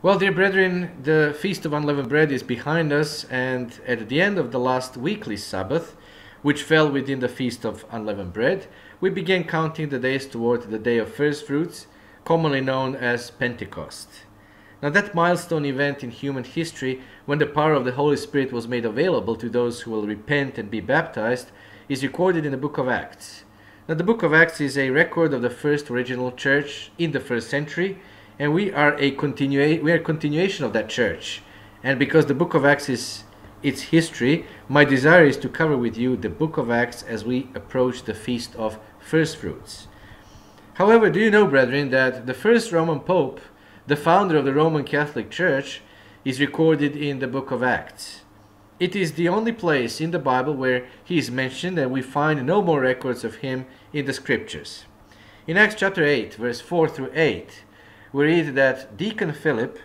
Well, dear brethren, the Feast of Unleavened Bread is behind us, and at the end of the last weekly Sabbath, which fell within the Feast of Unleavened Bread, we began counting the days toward the Day of First Fruits, commonly known as Pentecost. Now, that milestone event in human history, when the power of the Holy Spirit was made available to those who will repent and be baptized, is recorded in the book of Acts. Now, the book of Acts is a record of the first original church in the first century and we are a continua- we are a continuation of that church. And because the book of Acts is its history, my desire is to cover with you the book of Acts as we approach the feast of first fruits. However, do you know, brethren, that the first Roman Pope, the founder of the Roman Catholic Church, is recorded in the book of Acts? It is the only place in the Bible where he is mentioned, and we find no more records of him in the scriptures. In Acts chapter 8, verse 4 through 8, we read that Deacon Philip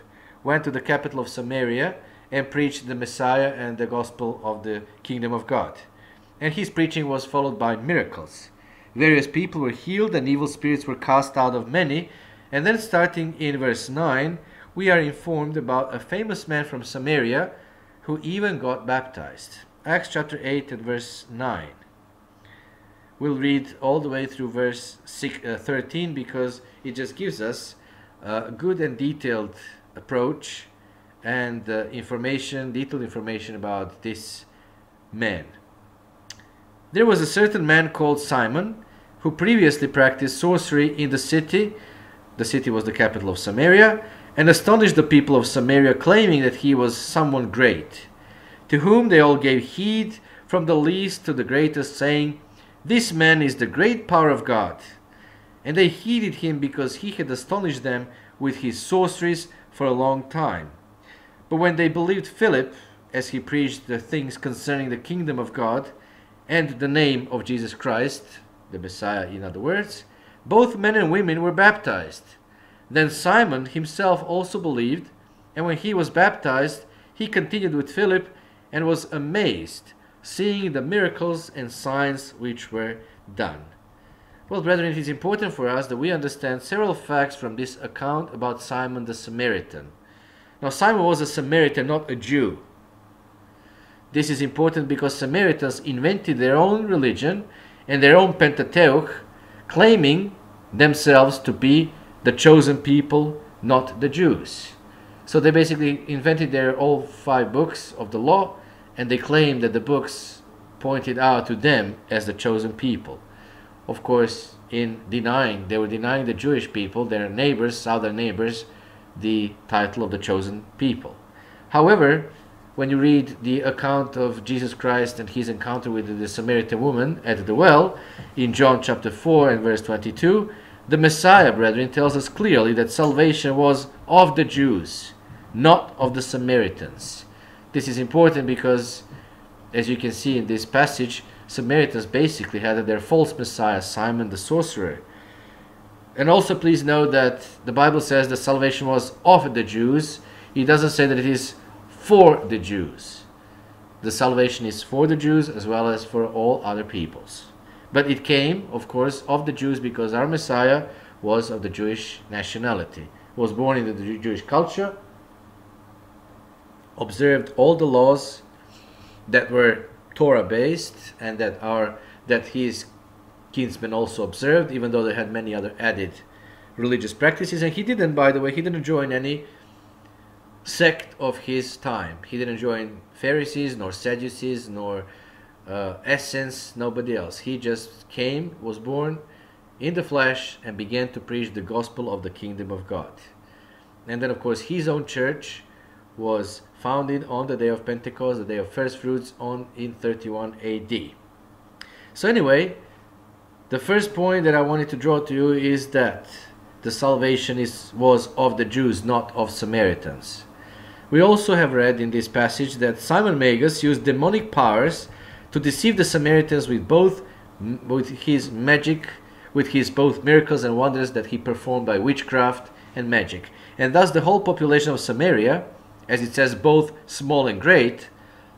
went to the capital of Samaria and preached the Messiah and the gospel of the kingdom of God. And his preaching was followed by miracles. Various people were healed and evil spirits were cast out of many. And then, starting in verse 9, we are informed about a famous man from Samaria who even got baptized. Acts chapter 8 and verse 9. We'll read all the way through verse uh, 13 because it just gives us a good and detailed approach and uh, information, detailed information about this man. There was a certain man called Simon who previously practiced sorcery in the city. The city was the capital of Samaria and astonished the people of Samaria, claiming that he was someone great, to whom they all gave heed from the least to the greatest, saying, This man is the great power of God. And they heeded him because he had astonished them with his sorceries for a long time. But when they believed Philip, as he preached the things concerning the kingdom of God and the name of Jesus Christ, the Messiah in other words, both men and women were baptized. Then Simon himself also believed, and when he was baptized, he continued with Philip and was amazed, seeing the miracles and signs which were done. Well, brethren, it is important for us that we understand several facts from this account about Simon the Samaritan. Now, Simon was a Samaritan, not a Jew. This is important because Samaritans invented their own religion and their own Pentateuch, claiming themselves to be the chosen people, not the Jews. So they basically invented their all five books of the law, and they claimed that the books pointed out to them as the chosen people of course, in denying, they were denying the Jewish people, their neighbors, southern neighbors, the title of the chosen people. However, when you read the account of Jesus Christ and his encounter with the Samaritan woman at the well in John chapter 4 and verse 22, the Messiah, brethren, tells us clearly that salvation was of the Jews, not of the Samaritans. This is important because, as you can see in this passage, Samaritans basically had their false messiah, Simon the sorcerer. And also, please note that the Bible says that salvation was of the Jews. It doesn't say that it is for the Jews. The salvation is for the Jews as well as for all other peoples. But it came, of course, of the Jews because our Messiah was of the Jewish nationality, was born in the Jewish culture, observed all the laws that were Torah based and that are that his kinsmen also observed, even though they had many other added religious practices. And he didn't, by the way, he didn't join any sect of his time. He didn't join Pharisees, nor Sadducees, nor uh, Essenes, nobody else. He just came, was born in the flesh, and began to preach the gospel of the kingdom of God. And then, of course, his own church was founded on the day of Pentecost, the day of first fruits on in 31 AD. So anyway, the first point that I wanted to draw to you is that the salvation is, was of the Jews, not of Samaritans. We also have read in this passage that Simon Magus used demonic powers to deceive the Samaritans with both with his magic, with his both miracles and wonders that he performed by witchcraft and magic. And thus the whole population of Samaria as it says both small and great,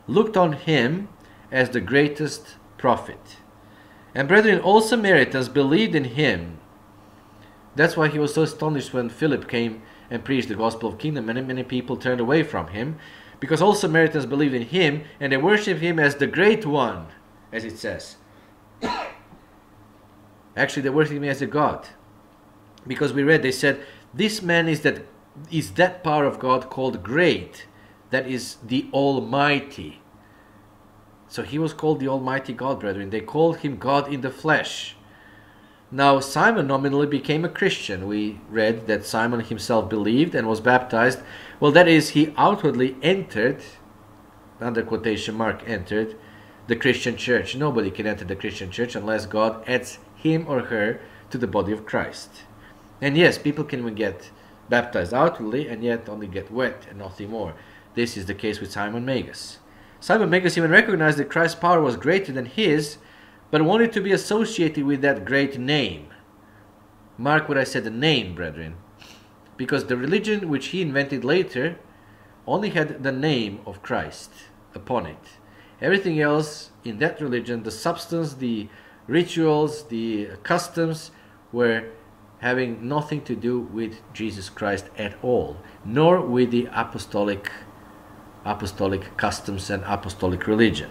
looked on him as the greatest prophet. And brethren, all Samaritans believed in him That's why he was so astonished when Philip came and preached the gospel of kingdom. Many, many people turned away from him because all Samaritans believed in him and they worshiped him as the great one, as it says. Actually, they worshiped him as a god. Because we read, they said, This man is that is that power of God called great, that is the Almighty. So he was called the Almighty God, brethren. They called him God in the flesh. Now, Simon nominally became a Christian. We read that Simon himself believed and was baptized. Well, that is, he outwardly entered, under quotation mark, entered the Christian church. Nobody can enter the Christian church unless God adds him or her to the body of Christ. And yes, people can get baptized outwardly and yet only get wet and nothing more. This is the case with Simon Magus. Simon Magus even recognized that Christ's power was greater than his, but wanted to be associated with that great name. Mark what I said, the name, brethren. Because the religion which he invented later only had the name of Christ upon it. Everything else in that religion, the substance, the rituals, the customs, were having nothing to do with Jesus Christ at all, nor with the apostolic apostolic customs and apostolic religion.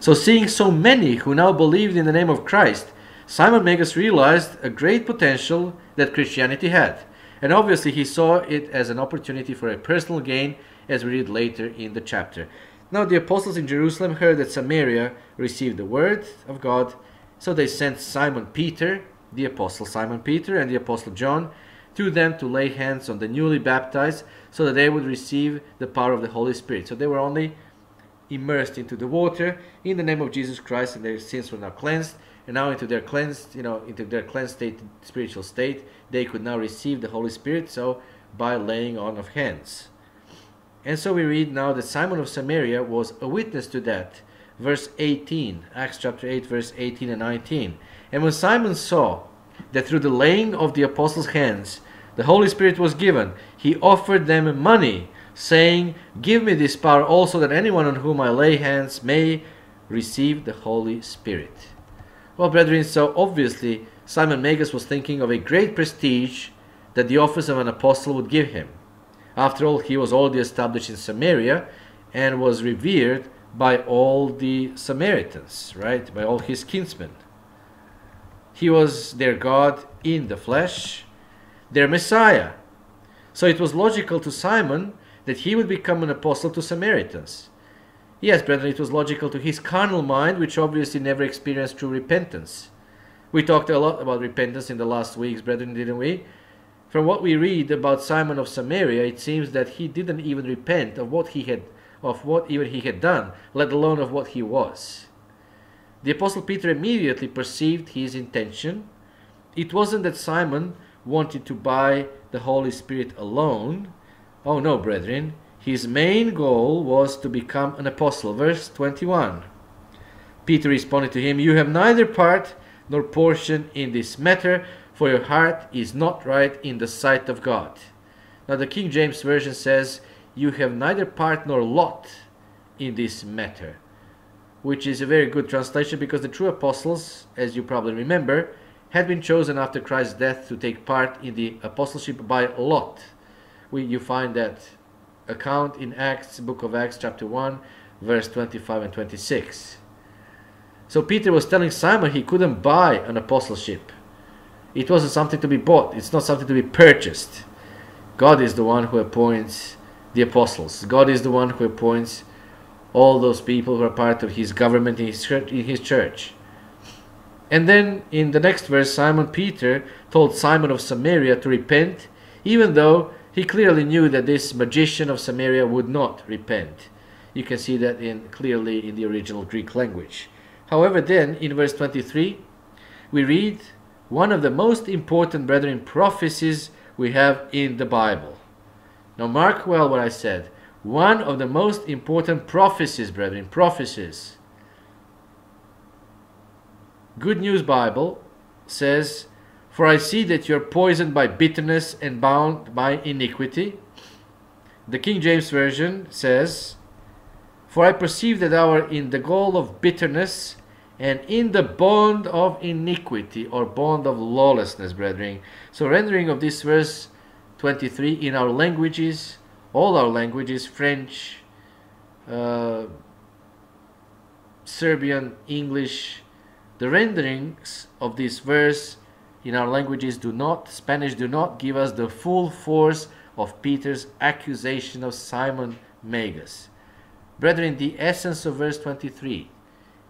So seeing so many who now believed in the name of Christ, Simon Magus realized a great potential that Christianity had. And obviously he saw it as an opportunity for a personal gain as we read later in the chapter. Now the apostles in Jerusalem heard that Samaria received the word of God, so they sent Simon Peter, the apostle Simon Peter, and the apostle John to them to lay hands on the newly baptized so that they would receive the power of the Holy Spirit. So they were only immersed into the water in the name of Jesus Christ and their sins were now cleansed. And now into their cleansed you know into their cleansed state spiritual state they could now receive the Holy Spirit so by laying on of hands. And so we read now that Simon of Samaria was a witness to that. Verse 18 Acts chapter 8 verse 18 and 19 and when Simon saw that through the laying of the apostles hands the Holy Spirit was given he offered them money saying, Give me this power also that anyone on whom I lay hands may receive the Holy Spirit. Well, brethren, so obviously Simon Magus was thinking of a great prestige that the office of an apostle would give him. After all, he was already established in Samaria and was revered by all the Samaritans, right? By all his kinsmen. He was their God in the flesh, their Messiah. So it was logical to Simon that he would become an apostle to Samaritans. Yes, brethren, it was logical to his carnal mind, which obviously never experienced true repentance. We talked a lot about repentance in the last weeks, brethren, didn't we? From what we read about Simon of Samaria, it seems that he didn't even repent of what he had of what even he had done, let alone of what he was. The apostle Peter immediately perceived his intention. It wasn't that Simon wanted to buy the Holy Spirit alone, Oh no, brethren, his main goal was to become an apostle. Verse 21. Peter responded to him, You have neither part nor portion in this matter, for your heart is not right in the sight of God. Now, the King James Version says, You have neither part nor lot in this matter, which is a very good translation because the true apostles, as you probably remember, had been chosen after Christ's death to take part in the apostleship by lot we, you find that account in Acts, book of Acts, chapter 1, verse 25 and 26. So Peter was telling Simon he couldn't buy an apostleship. It wasn't something to be bought, it's not something to be purchased. God is the one who appoints the apostles. God is the one who appoints all those people who are part of his government in his church. In his church. And then in the next verse, Simon Peter told Simon of Samaria to repent, even though he clearly knew that this magician of Samaria would not repent. You can see that in clearly in the original Greek language. However, then in verse 23, we read one of the most important, brethren, prophecies we have in the Bible. Now, mark well what I said. One of the most important prophecies, brethren, prophecies. Good News Bible says for I see that you are poisoned by bitterness and bound by iniquity. The King James Version says, For I perceive that thou art in the gall of bitterness and in the bond of iniquity or bond of lawlessness, brethren. So, rendering of this verse 23 in our languages, all our languages, French, uh, Serbian, English, the renderings of this verse in our languages do not, Spanish do not give us the full force of Peter's accusation of Simon Magus. Brethren, the essence of verse 23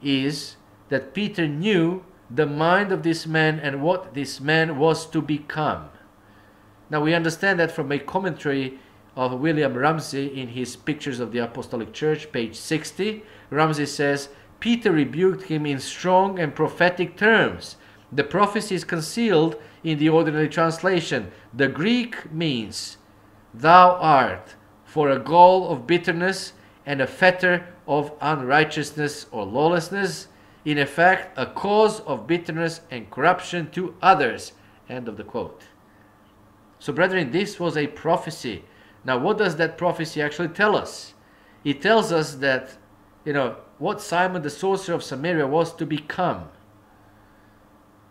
is that Peter knew the mind of this man and what this man was to become. Now we understand that from a commentary of William Ramsay in his Pictures of the Apostolic Church, page 60. Ramsay says, Peter rebuked him in strong and prophetic terms. The prophecy is concealed in the ordinary translation. The Greek means, Thou art for a gall of bitterness and a fetter of unrighteousness or lawlessness, in effect, a cause of bitterness and corruption to others. End of the quote. So, brethren, this was a prophecy. Now, what does that prophecy actually tell us? It tells us that, you know, what Simon the sorcerer of Samaria was to become.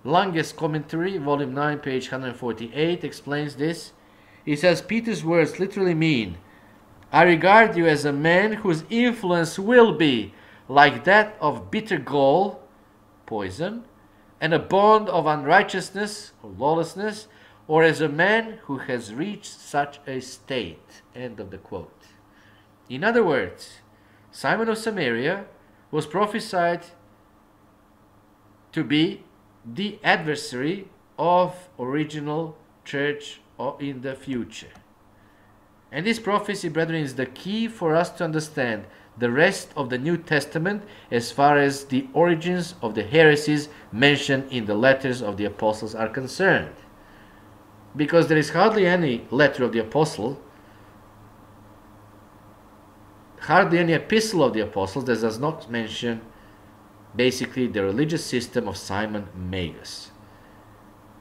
Lange's commentary, volume 9, page 148, explains this. He says Peter's words literally mean, I regard you as a man whose influence will be like that of bitter gall, poison, and a bond of unrighteousness or lawlessness, or as a man who has reached such a state. End of the quote. In other words, Simon of Samaria was prophesied to be the adversary of original church uh, in the future. And this prophecy, brethren, is the key for us to understand the rest of the New Testament as far as the origins of the heresies mentioned in the letters of the apostles are concerned. Because there is hardly any letter of the apostle, hardly any epistle of the apostles that does not mention basically the religious system of Simon Magus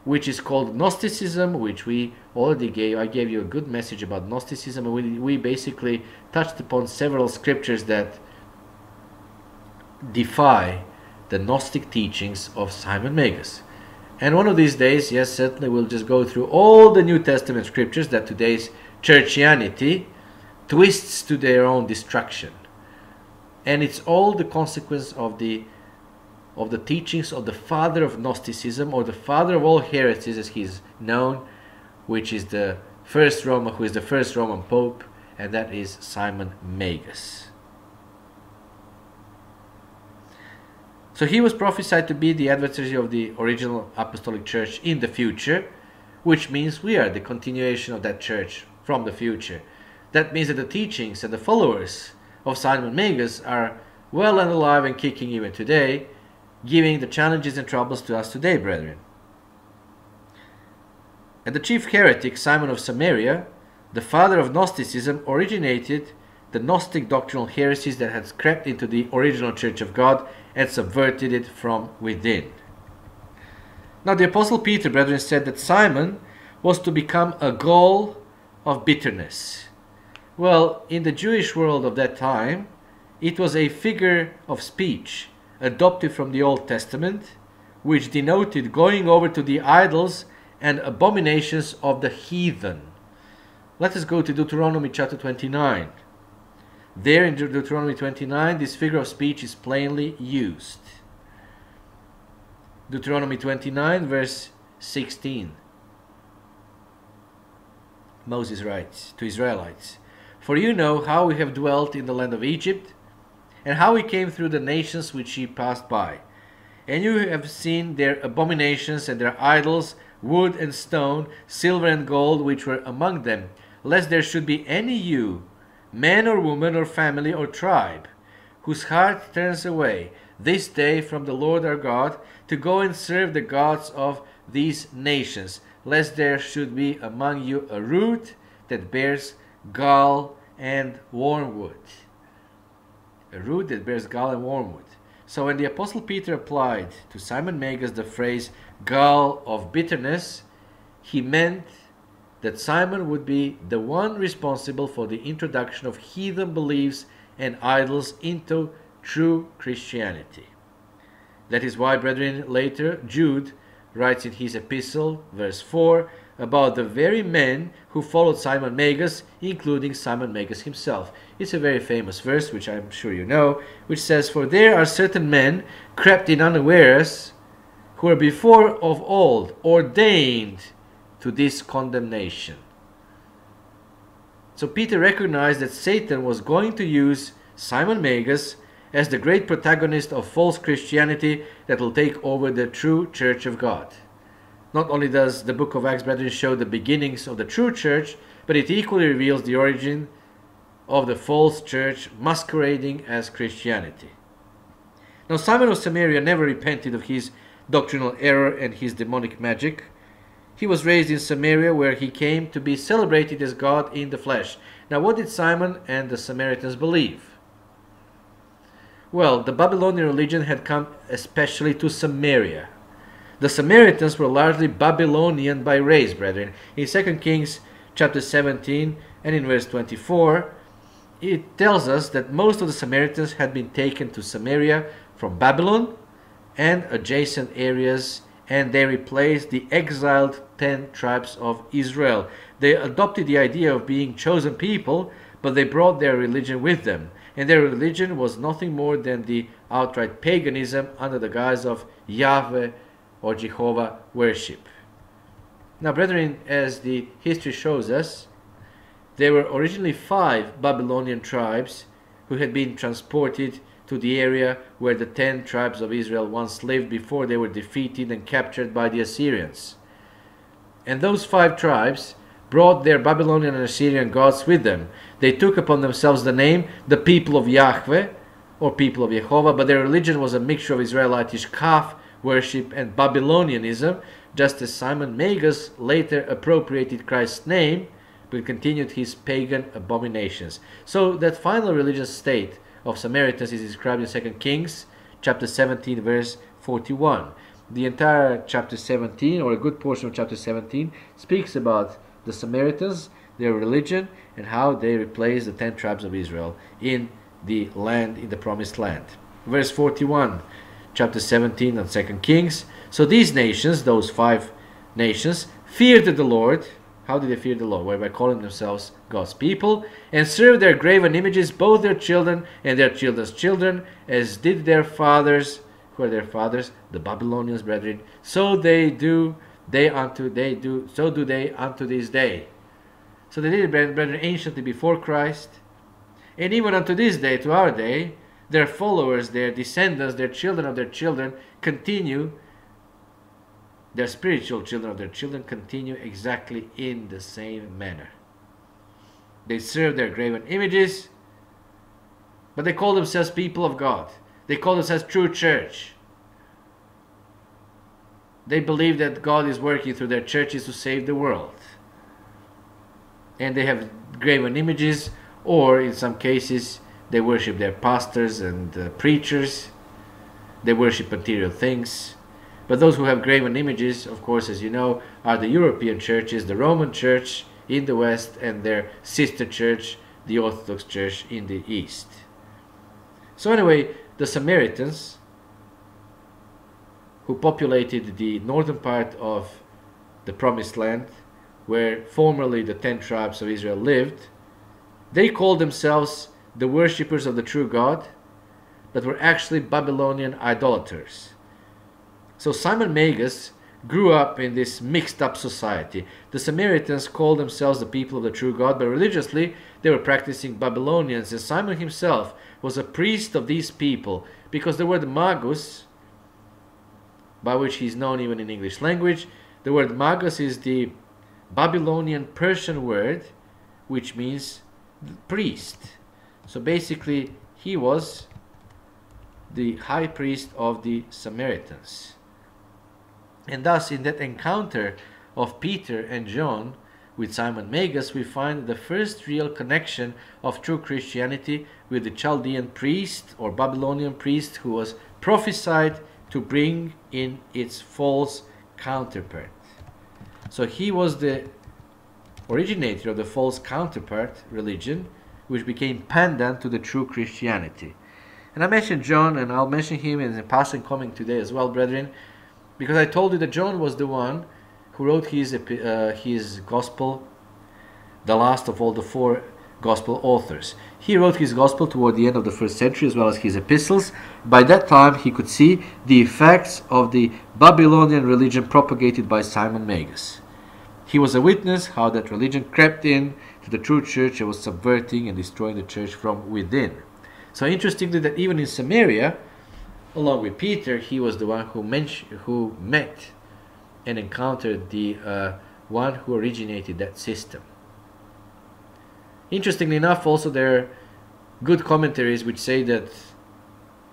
which is called Gnosticism, which we already gave. I gave you a good message about Gnosticism. We, we basically touched upon several scriptures that defy the Gnostic teachings of Simon Magus. And one of these days, yes, certainly we'll just go through all the New Testament scriptures that today's churchianity twists to their own destruction. And it's all the consequence of the of the teachings of the father of Gnosticism, or the father of all heresies as he is known, which is the first Roman, who is the first Roman Pope, and that is Simon Magus. So he was prophesied to be the adversary of the original apostolic church in the future, which means we are the continuation of that church from the future. That means that the teachings and the followers of Simon Magus are well and alive and kicking even today, giving the challenges and troubles to us today, brethren. And the chief heretic, Simon of Samaria, the father of Gnosticism, originated the Gnostic doctrinal heresies that had crept into the original Church of God and subverted it from within. Now, the Apostle Peter, brethren, said that Simon was to become a gall of bitterness. Well, in the Jewish world of that time, it was a figure of speech adopted from the Old Testament, which denoted going over to the idols and abominations of the heathen. Let us go to Deuteronomy chapter 29. There in Deuteronomy 29, this figure of speech is plainly used. Deuteronomy 29, verse 16. Moses writes to Israelites, For you know how we have dwelt in the land of Egypt and how we came through the nations which he passed by. And you have seen their abominations and their idols, wood and stone, silver and gold, which were among them, lest there should be any you, man or woman or family or tribe, whose heart turns away this day from the Lord our God to go and serve the gods of these nations, lest there should be among you a root that bears gall and wormwood a root that bears gall and wormwood. So when the Apostle Peter applied to Simon Magus the phrase gall of bitterness, he meant that Simon would be the one responsible for the introduction of heathen beliefs and idols into true Christianity. That is why, brethren, later Jude writes in his epistle, verse 4, about the very men who followed Simon Magus, including Simon Magus himself. It's a very famous verse, which I'm sure you know, which says, For there are certain men crept in unawares, who were before of old ordained to this condemnation. So Peter recognized that Satan was going to use Simon Magus as the great protagonist of false Christianity that will take over the true church of God. Not only does the book of Acts, brethren, show the beginnings of the true church, but it equally reveals the origin of the false church masquerading as Christianity. Now, Simon of Samaria never repented of his doctrinal error and his demonic magic. He was raised in Samaria, where he came to be celebrated as God in the flesh. Now, what did Simon and the Samaritans believe? Well, the Babylonian religion had come especially to Samaria. The Samaritans were largely Babylonian by race, brethren. In 2 Kings chapter 17 and in verse 24, it tells us that most of the Samaritans had been taken to Samaria from Babylon and adjacent areas, and they replaced the exiled ten tribes of Israel. They adopted the idea of being chosen people, but they brought their religion with them and their religion was nothing more than the outright paganism under the guise of Yahweh or Jehovah worship. Now, brethren, as the history shows us, there were originally five Babylonian tribes who had been transported to the area where the ten tribes of Israel once lived before they were defeated and captured by the Assyrians. And those five tribes brought their Babylonian and Assyrian gods with them. They took upon themselves the name the people of Yahweh or people of Jehovah, but their religion was a mixture of Israelitish calf worship and Babylonianism, just as Simon Magus later appropriated Christ's name but continued his pagan abominations. So that final religious state of Samaritans is described in 2 Kings chapter 17 verse 41. The entire chapter 17 or a good portion of chapter 17 speaks about the Samaritans, their religion, and how they replaced the ten tribes of Israel in the land, in the promised land. Verse 41, chapter 17 and 2 Kings. So these nations, those five nations, feared the Lord. How did they fear the Lord? Well, by calling themselves God's people and served their graven images, both their children and their children's children, as did their fathers. Who are their fathers? The Babylonians, brethren. So they do they unto they do so do they unto this day. So they did, brethren, anciently before Christ, and even unto this day, to our day, their followers, their descendants, their children of their children continue, their spiritual children of their children continue exactly in the same manner. They serve their graven images, but they call themselves people of God. They call themselves true church. They believe that God is working through their churches to save the world. And they have graven images, or in some cases, they worship their pastors and uh, preachers. They worship material things. But those who have graven images, of course, as you know, are the European churches, the Roman Church in the West, and their sister church, the Orthodox Church in the East. So, anyway, the Samaritans who populated the northern part of the Promised Land, where formerly the ten tribes of Israel lived, they called themselves the worshippers of the true God, but were actually Babylonian idolaters. So Simon Magus grew up in this mixed up society. The Samaritans called themselves the people of the true God, but religiously they were practicing Babylonians, and Simon himself was a priest of these people because the word magus by which he is known even in English language. The word magus is the Babylonian Persian word which means priest. So basically, he was the high priest of the Samaritans. And thus, in that encounter of Peter and John with Simon Magus, we find the first real connection of true Christianity with the Chaldean priest or Babylonian priest who was prophesied to bring in its false counterpart. So he was the originator of the false counterpart religion, which became pendant to the true Christianity. And I mentioned John, and I'll mention him in the passing coming today as well, brethren, because I told you that John was the one who wrote his, uh, his gospel, the last of all the four gospel authors. He wrote his gospel toward the end of the first century as well as his epistles. By that time, he could see the effects of the Babylonian religion propagated by Simon Magus. He was a witness how that religion crept in to the true church and was subverting and destroying the church from within. So interestingly, that even in Samaria, along with Peter, he was the one who, who met and encountered the uh, one who originated that system. Interestingly enough, also there are good commentaries which say that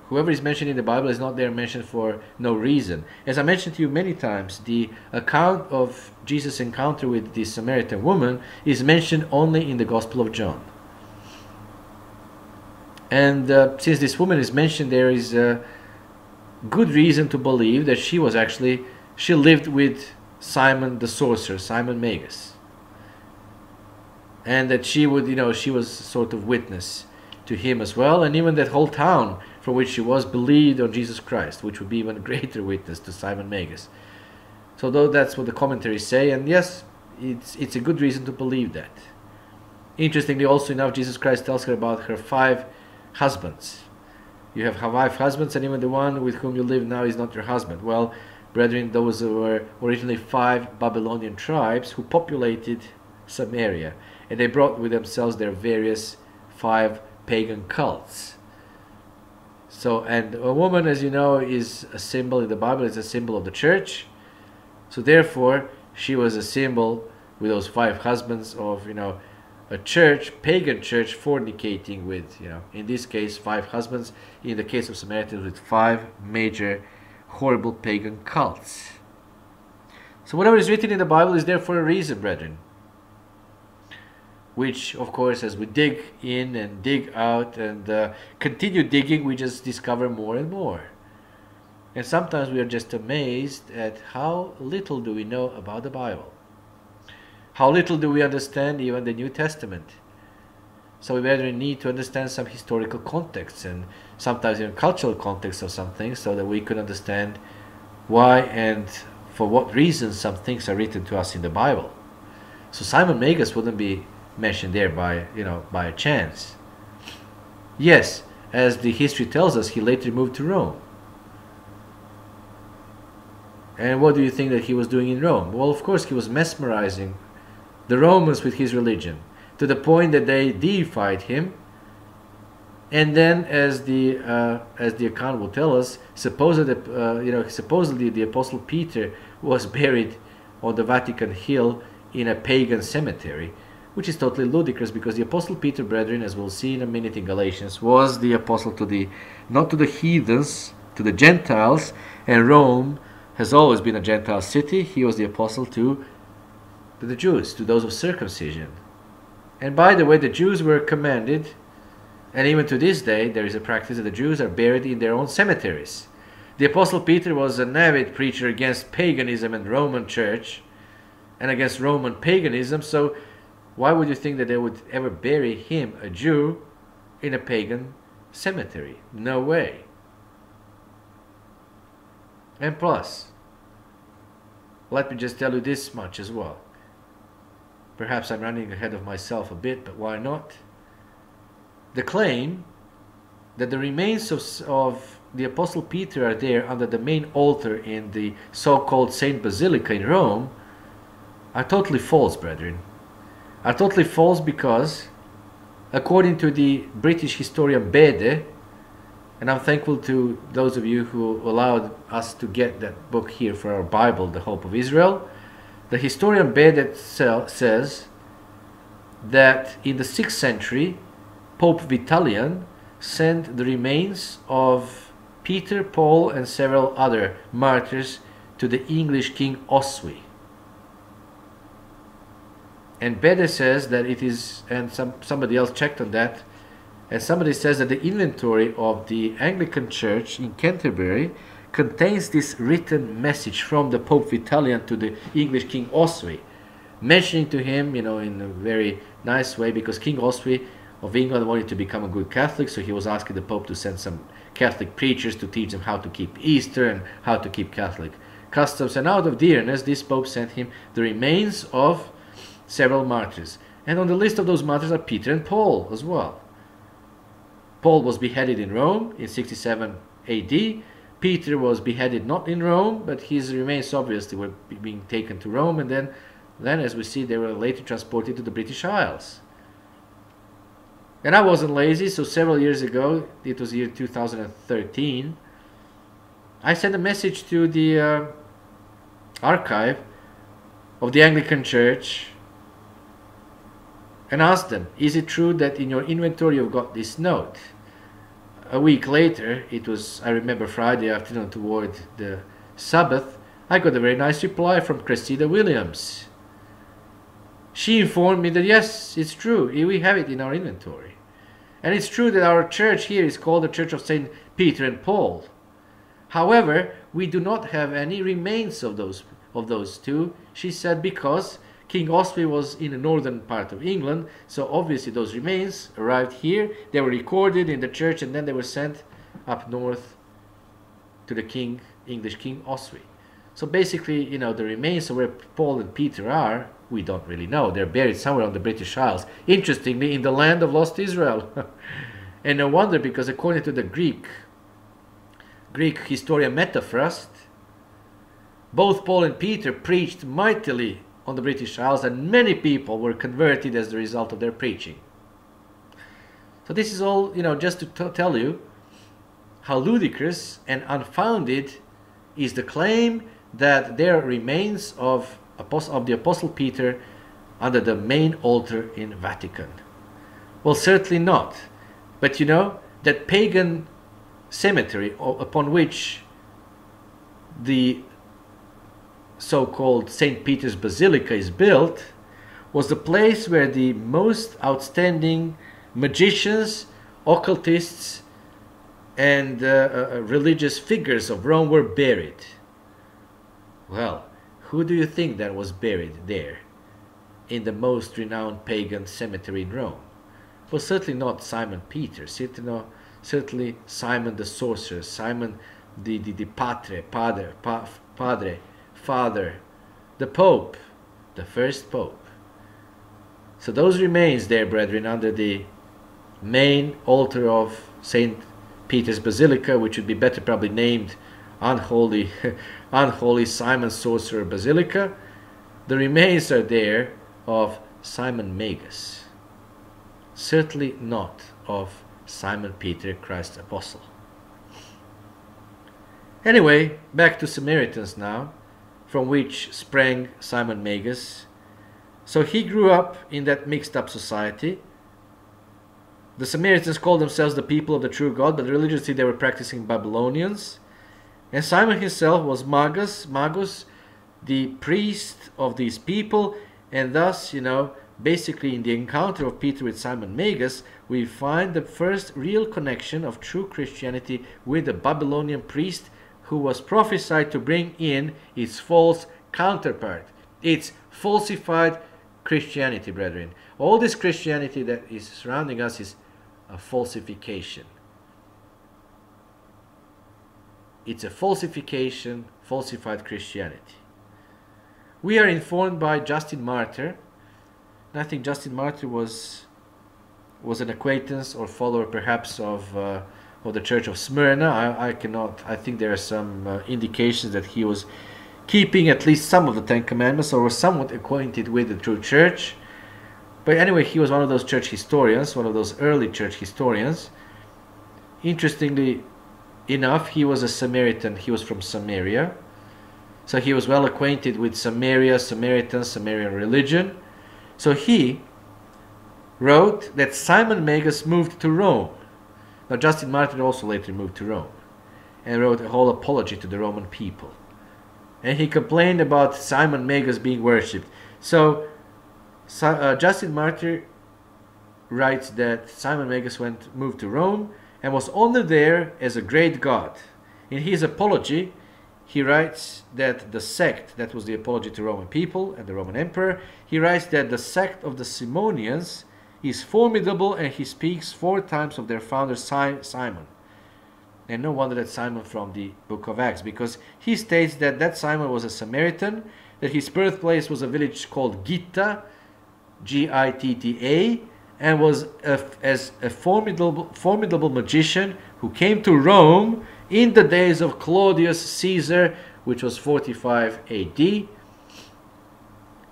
whoever is mentioned in the Bible is not there mentioned for no reason. As I mentioned to you many times, the account of Jesus' encounter with the Samaritan woman is mentioned only in the Gospel of John. And uh, since this woman is mentioned, there is a good reason to believe that she was actually, she lived with Simon the sorcerer, Simon Magus. And that she would, you know, she was sort of witness to him as well. And even that whole town from which she was believed on Jesus Christ, which would be even greater witness to Simon Magus. So though that's what the commentaries say, and yes, it's it's a good reason to believe that. Interestingly, also enough, Jesus Christ tells her about her five husbands. You have five husbands, and even the one with whom you live now is not your husband. Well, brethren, those were originally five Babylonian tribes who populated Samaria, and they brought with themselves their various five pagan cults. So, and a woman, as you know, is a symbol in the Bible, is a symbol of the church. So, therefore, she was a symbol with those five husbands of, you know, a church, pagan church, fornicating with, you know, in this case, five husbands. In the case of Samaritans, with five major, horrible pagan cults. So, whatever is written in the Bible is there for a reason, brethren which of course as we dig in and dig out and uh, continue digging we just discover more and more and sometimes we are just amazed at how little do we know about the bible how little do we understand even the new testament so we rather need to understand some historical context and sometimes even cultural context of some things so that we could understand why and for what reasons some things are written to us in the bible so simon magus wouldn't be mentioned there by you know by a chance. Yes, as the history tells us, he later moved to Rome. And what do you think that he was doing in Rome? Well, of course, he was mesmerizing the Romans with his religion to the point that they deified him. And then, as the uh, as the account will tell us, supposedly, uh, you know, supposedly the apostle Peter was buried on the Vatican Hill in a pagan cemetery which is totally ludicrous because the apostle Peter, brethren, as we'll see in a minute in Galatians, was the apostle to the not to the heathens, to the Gentiles, and Rome has always been a Gentile city. He was the apostle to, to the Jews, to those of circumcision. And by the way, the Jews were commanded, and even to this day, there is a practice that the Jews are buried in their own cemeteries. The apostle Peter was an avid preacher against paganism and Roman church, and against Roman paganism, so why would you think that they would ever bury him, a Jew, in a pagan cemetery? No way. And plus, let me just tell you this much as well. Perhaps I'm running ahead of myself a bit, but why not? The claim that the remains of, of the Apostle Peter are there under the main altar in the so called Saint Basilica in Rome are totally false, brethren are totally false because, according to the British historian Bede, and I'm thankful to those of you who allowed us to get that book here for our Bible, The Hope of Israel. The historian Bede says that in the 6th century, Pope Vitalian sent the remains of Peter, Paul, and several other martyrs to the English king Oswy. And Bede says that it is, and some, somebody else checked on that, and somebody says that the inventory of the Anglican Church in Canterbury contains this written message from the Pope Vitalian to the English King Oswy, mentioning to him, you know, in a very nice way, because King Oswy of England wanted to become a good Catholic, so he was asking the Pope to send some Catholic preachers to teach them how to keep Easter and how to keep Catholic customs. And out of dearness, this Pope sent him the remains of several martyrs. And on the list of those martyrs are Peter and Paul as well. Paul was beheaded in Rome in 67 AD. Peter was beheaded not in Rome, but his remains obviously were being taken to Rome, and then, then as we see, they were later transported to the British Isles. And I wasn't lazy, so several years ago, it was year 2013, I sent a message to the uh, archive of the Anglican Church and asked them, is it true that in your inventory you've got this note? A week later, it was, I remember Friday afternoon toward the Sabbath, I got a very nice reply from Cressida Williams. She informed me that yes, it's true, we have it in our inventory. And it's true that our church here is called the Church of St. Peter and Paul. However, we do not have any remains of those of those two, she said, because King Oswy was in the northern part of England, so obviously those remains arrived here. They were recorded in the church and then they were sent up north to the king, English King Oswy. So basically, you know, the remains of where Paul and Peter are, we don't really know. They're buried somewhere on the British Isles. Interestingly, in the land of lost Israel. and no wonder, because according to the Greek, Greek historian Metaphrast, both Paul and Peter preached mightily on the British Isles, and many people were converted as the result of their preaching. So this is all, you know, just to tell you how ludicrous and unfounded is the claim that there remains of, of the Apostle Peter under the main altar in Vatican. Well, certainly not. But you know, that pagan cemetery upon which the so-called St. Peter's Basilica is built was the place where the most outstanding magicians, occultists, and uh, uh, uh, religious figures of Rome were buried. Well, who do you think that was buried there in the most renowned pagan cemetery in Rome? Well, certainly not Simon Peter, certainly, certainly Simon the sorcerer, Simon the, the, the padre, padre, pa, padre Father, the Pope, the first Pope. So those remains there, brethren, under the main altar of St. Peter's Basilica, which would be better probably named Unholy, Unholy Simon Sorcerer Basilica, the remains are there of Simon Magus. Certainly not of Simon Peter, Christ's Apostle. Anyway, back to Samaritans now from which sprang Simon Magus. So he grew up in that mixed up society. The Samaritans called themselves the people of the true God, but religiously they were practicing Babylonians. And Simon himself was Magus, Magus, the priest of these people, and thus, you know, basically in the encounter of Peter with Simon Magus, we find the first real connection of true Christianity with the Babylonian priest who was prophesied to bring in its false counterpart, its falsified Christianity, brethren. All this Christianity that is surrounding us is a falsification. It's a falsification, falsified Christianity. We are informed by Justin Martyr. I think Justin Martyr was was an acquaintance or follower perhaps of uh, of the Church of Smyrna. I, I cannot. I think there are some uh, indications that he was keeping at least some of the Ten Commandments or was somewhat acquainted with the true church. But anyway, he was one of those church historians, one of those early church historians. Interestingly enough, he was a Samaritan. He was from Samaria. So he was well acquainted with Samaria, Samaritan, Samarian religion. So he wrote that Simon Magus moved to Rome now, Justin Martyr also later moved to Rome and wrote a whole apology to the Roman people. And he complained about Simon Magus being worshipped. So, uh, Justin Martyr writes that Simon Magus went moved to Rome and was honored there as a great god. In his apology, he writes that the sect, that was the apology to Roman people and the Roman emperor, he writes that the sect of the Simonians is formidable and he speaks four times of their founder Simon. And no wonder that Simon from the book of Acts, because he states that that Simon was a Samaritan, that his birthplace was a village called Gitta, G I T T A, and was a, as a formidable, formidable magician who came to Rome in the days of Claudius Caesar, which was 45 AD,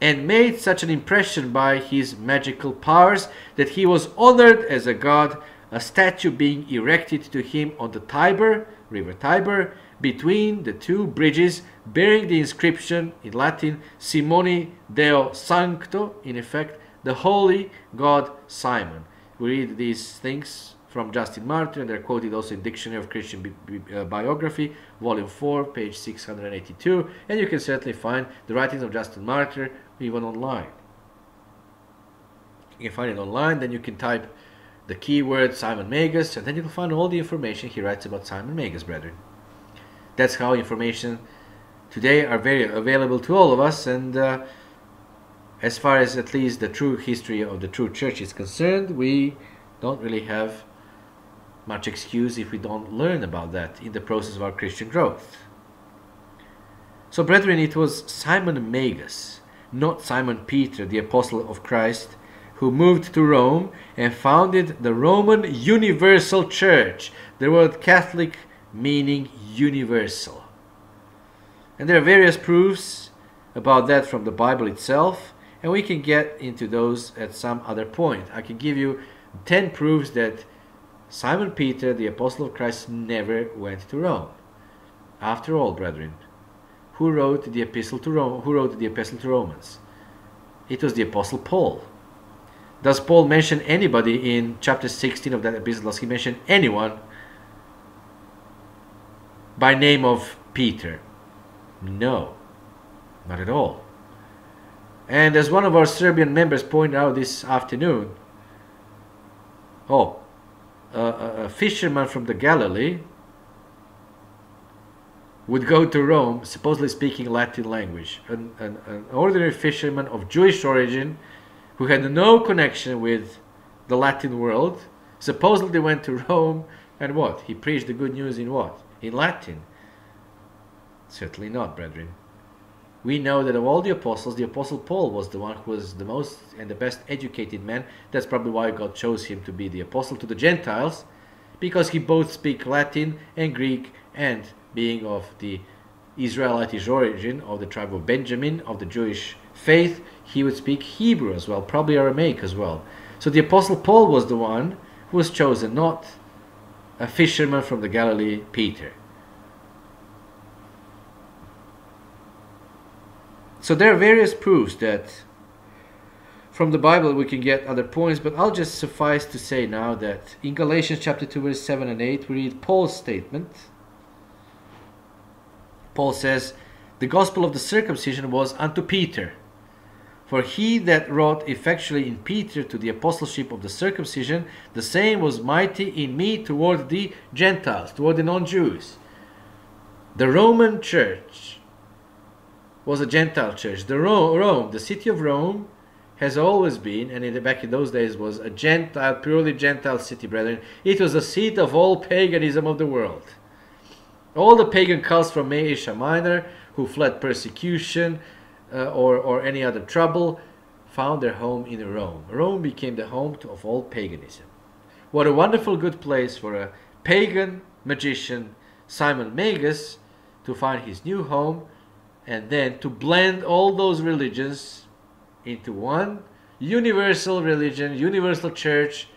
and made such an impression by his magical powers that he was honored as a god, a statue being erected to him on the Tiber, river Tiber, between the two bridges, bearing the inscription in Latin Simoni Deo Sancto, in effect, the holy god Simon. We read these things from Justin Martyr, and they're quoted also in Dictionary of Christian Bi Bi uh, Biography, Volume 4, page 682, and you can certainly find the writings of Justin Martyr even online. You can find it online, then you can type the keyword Simon Magus, and then you can find all the information he writes about Simon Magus, brethren. That's how information today are very available to all of us, and uh, as far as at least the true history of the true church is concerned, we don't really have much excuse if we don't learn about that in the process of our Christian growth. So, brethren, it was Simon Magus, not Simon Peter, the apostle of Christ, who moved to Rome and founded the Roman Universal Church, the word Catholic meaning universal. And there are various proofs about that from the Bible itself, and we can get into those at some other point. I can give you 10 proofs that Simon Peter, the apostle of Christ, never went to Rome. After all, brethren, who wrote the epistle to Rome, who wrote the epistle to Romans? It was the apostle Paul. Does Paul mention anybody in chapter 16 of that epistle? Does he mention anyone by name of Peter? No, not at all. And as one of our Serbian members pointed out this afternoon, oh, uh, a fisherman from the Galilee would go to Rome, supposedly speaking Latin language. An, an, an, ordinary fisherman of Jewish origin who had no connection with the Latin world supposedly went to Rome and what? He preached the good news in what? In Latin. Certainly not, brethren we know that of all the apostles, the apostle Paul was the one who was the most and the best educated man. That's probably why God chose him to be the apostle to the Gentiles, because he both speak Latin and Greek, and being of the Israelitish origin of the tribe of Benjamin of the Jewish faith, he would speak Hebrew as well, probably Aramaic as well. So the apostle Paul was the one who was chosen, not a fisherman from the Galilee, Peter. So there are various proofs that from the Bible we can get other points, but I'll just suffice to say now that in Galatians chapter 2 verse 7 and 8 we read Paul's statement. Paul says, The gospel of the circumcision was unto Peter. For he that wrought effectually in Peter to the apostleship of the circumcision, the same was mighty in me toward the Gentiles, toward the non Jews. The Roman church was a Gentile church. The Rome, Rome, the city of Rome, has always been, and in the, back in those days was a Gentile, purely Gentile city, brethren. It was the seat of all paganism of the world. All the pagan cults from Asia Minor who fled persecution uh, or, or any other trouble found their home in Rome. Rome became the home of all paganism. What a wonderful good place for a pagan magician, Simon Magus, to find his new home and then to blend all those religions into one universal religion, universal church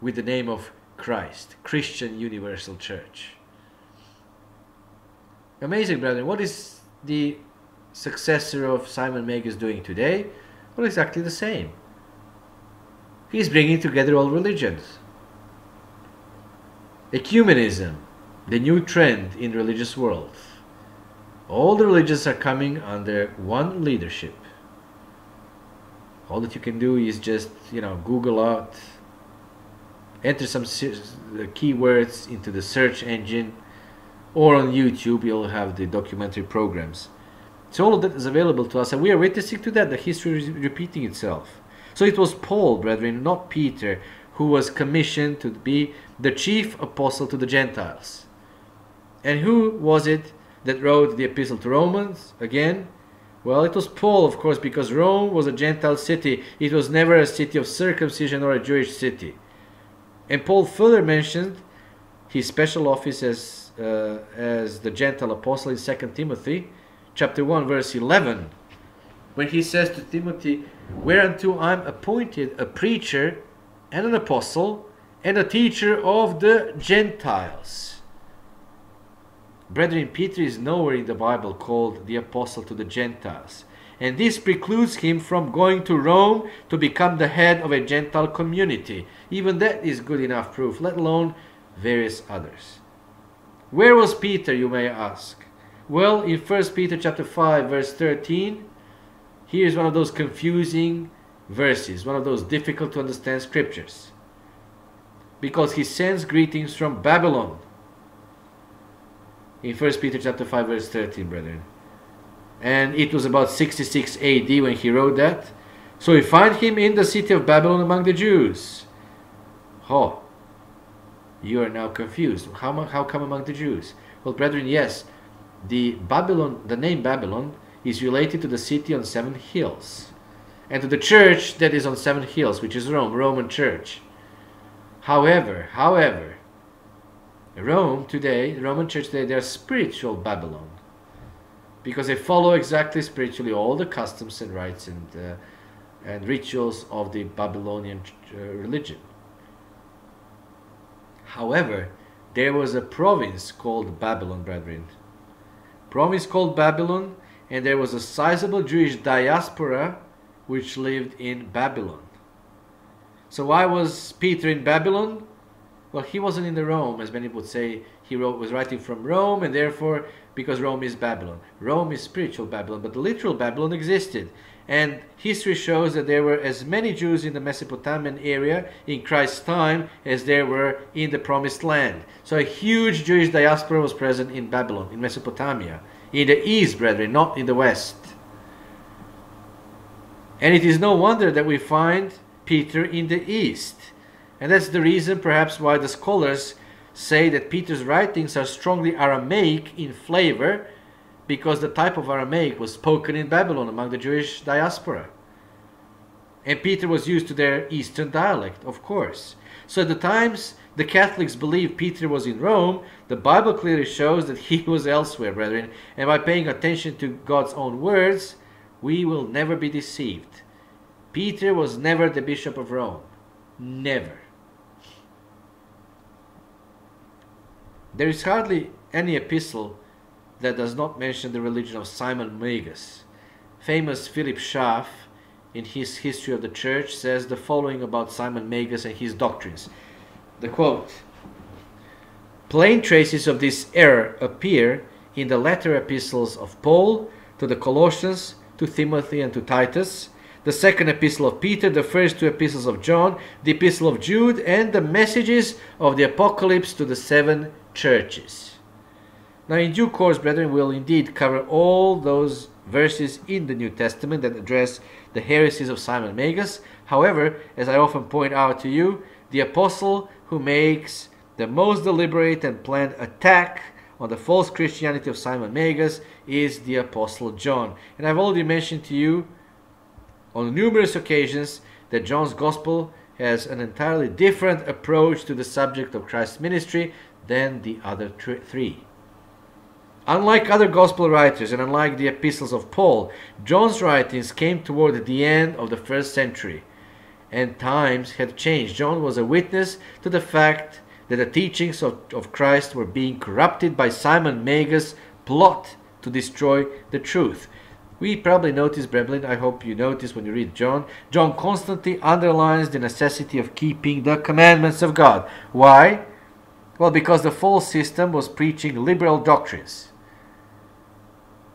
with the name of Christ, Christian Universal Church. Amazing, brethren. What is the successor of Simon Magus doing today? Well, exactly the same. He's bringing together all religions. Ecumenism, the new trend in religious world. All the religions are coming under one leadership. All that you can do is just, you know, Google out, enter some keywords into the search engine, or on YouTube you'll have the documentary programs. So all of that is available to us, and we are witnessing to that. The history is repeating itself. So it was Paul, brethren, not Peter, who was commissioned to be the chief apostle to the Gentiles. And who was it that wrote the epistle to Romans? Again, well, it was Paul, of course, because Rome was a Gentile city. It was never a city of circumcision or a Jewish city. And Paul further mentioned his special office as, uh, as the Gentile apostle in 2 Timothy chapter 1, verse 11, when he says to Timothy, Whereunto I am appointed a preacher and an apostle and a teacher of the Gentiles. Brethren, Peter is nowhere in the Bible called the apostle to the Gentiles. And this precludes him from going to Rome to become the head of a Gentile community. Even that is good enough proof, let alone various others. Where was Peter, you may ask? Well, in 1 Peter chapter 5, verse 13, here is one of those confusing verses, one of those difficult to understand scriptures. Because he sends greetings from Babylon in 1 Peter chapter 5 verse 13, brethren. And it was about 66 AD when he wrote that. So we find him in the city of Babylon among the Jews. Oh, you are now confused. How, how come among the Jews? Well, brethren, yes, the Babylon, the name Babylon is related to the city on seven hills and to the church that is on seven hills, which is Rome, Roman church. However, however, Rome today, the Roman Church today, they're spiritual Babylon because they follow exactly spiritually all the customs and rites and uh, and rituals of the Babylonian uh, religion. However, there was a province called Babylon, brethren. Province called Babylon, and there was a sizable Jewish diaspora which lived in Babylon. So why was Peter in Babylon? Well, he wasn't in the Rome, as many would say. He wrote, was writing from Rome, and therefore, because Rome is Babylon. Rome is spiritual Babylon, but the literal Babylon existed. And history shows that there were as many Jews in the Mesopotamian area in Christ's time as there were in the Promised Land. So a huge Jewish diaspora was present in Babylon, in Mesopotamia, in the east, brethren, not in the west. And it is no wonder that we find Peter in the east. And that's the reason, perhaps, why the scholars say that Peter's writings are strongly Aramaic in flavor, because the type of Aramaic was spoken in Babylon among the Jewish diaspora. And Peter was used to their Eastern dialect, of course. So at the times the Catholics believed Peter was in Rome, the Bible clearly shows that he was elsewhere, brethren. And by paying attention to God's own words, we will never be deceived. Peter was never the Bishop of Rome. Never. There is hardly any epistle that does not mention the religion of Simon Magus. Famous Philip Schaff, in his History of the Church, says the following about Simon Magus and his doctrines. The quote Plain traces of this error appear in the letter epistles of Paul to the Colossians, to Timothy, and to Titus, the second epistle of Peter, the first two epistles of John, the epistle of Jude, and the messages of the Apocalypse to the seven churches. Now, in due course, brethren, we'll indeed cover all those verses in the New Testament that address the heresies of Simon Magus. However, as I often point out to you, the apostle who makes the most deliberate and planned attack on the false Christianity of Simon Magus is the apostle John. And I've already mentioned to you on numerous occasions that John's gospel has an entirely different approach to the subject of Christ's ministry than the other three. Unlike other gospel writers and unlike the epistles of Paul, John's writings came toward the end of the first century, and times had changed. John was a witness to the fact that the teachings of, of Christ were being corrupted by Simon Magus' plot to destroy the truth. We probably notice, Bremlin, I hope you notice when you read John, John constantly underlines the necessity of keeping the commandments of God. Why? Well, because the false system was preaching liberal doctrines.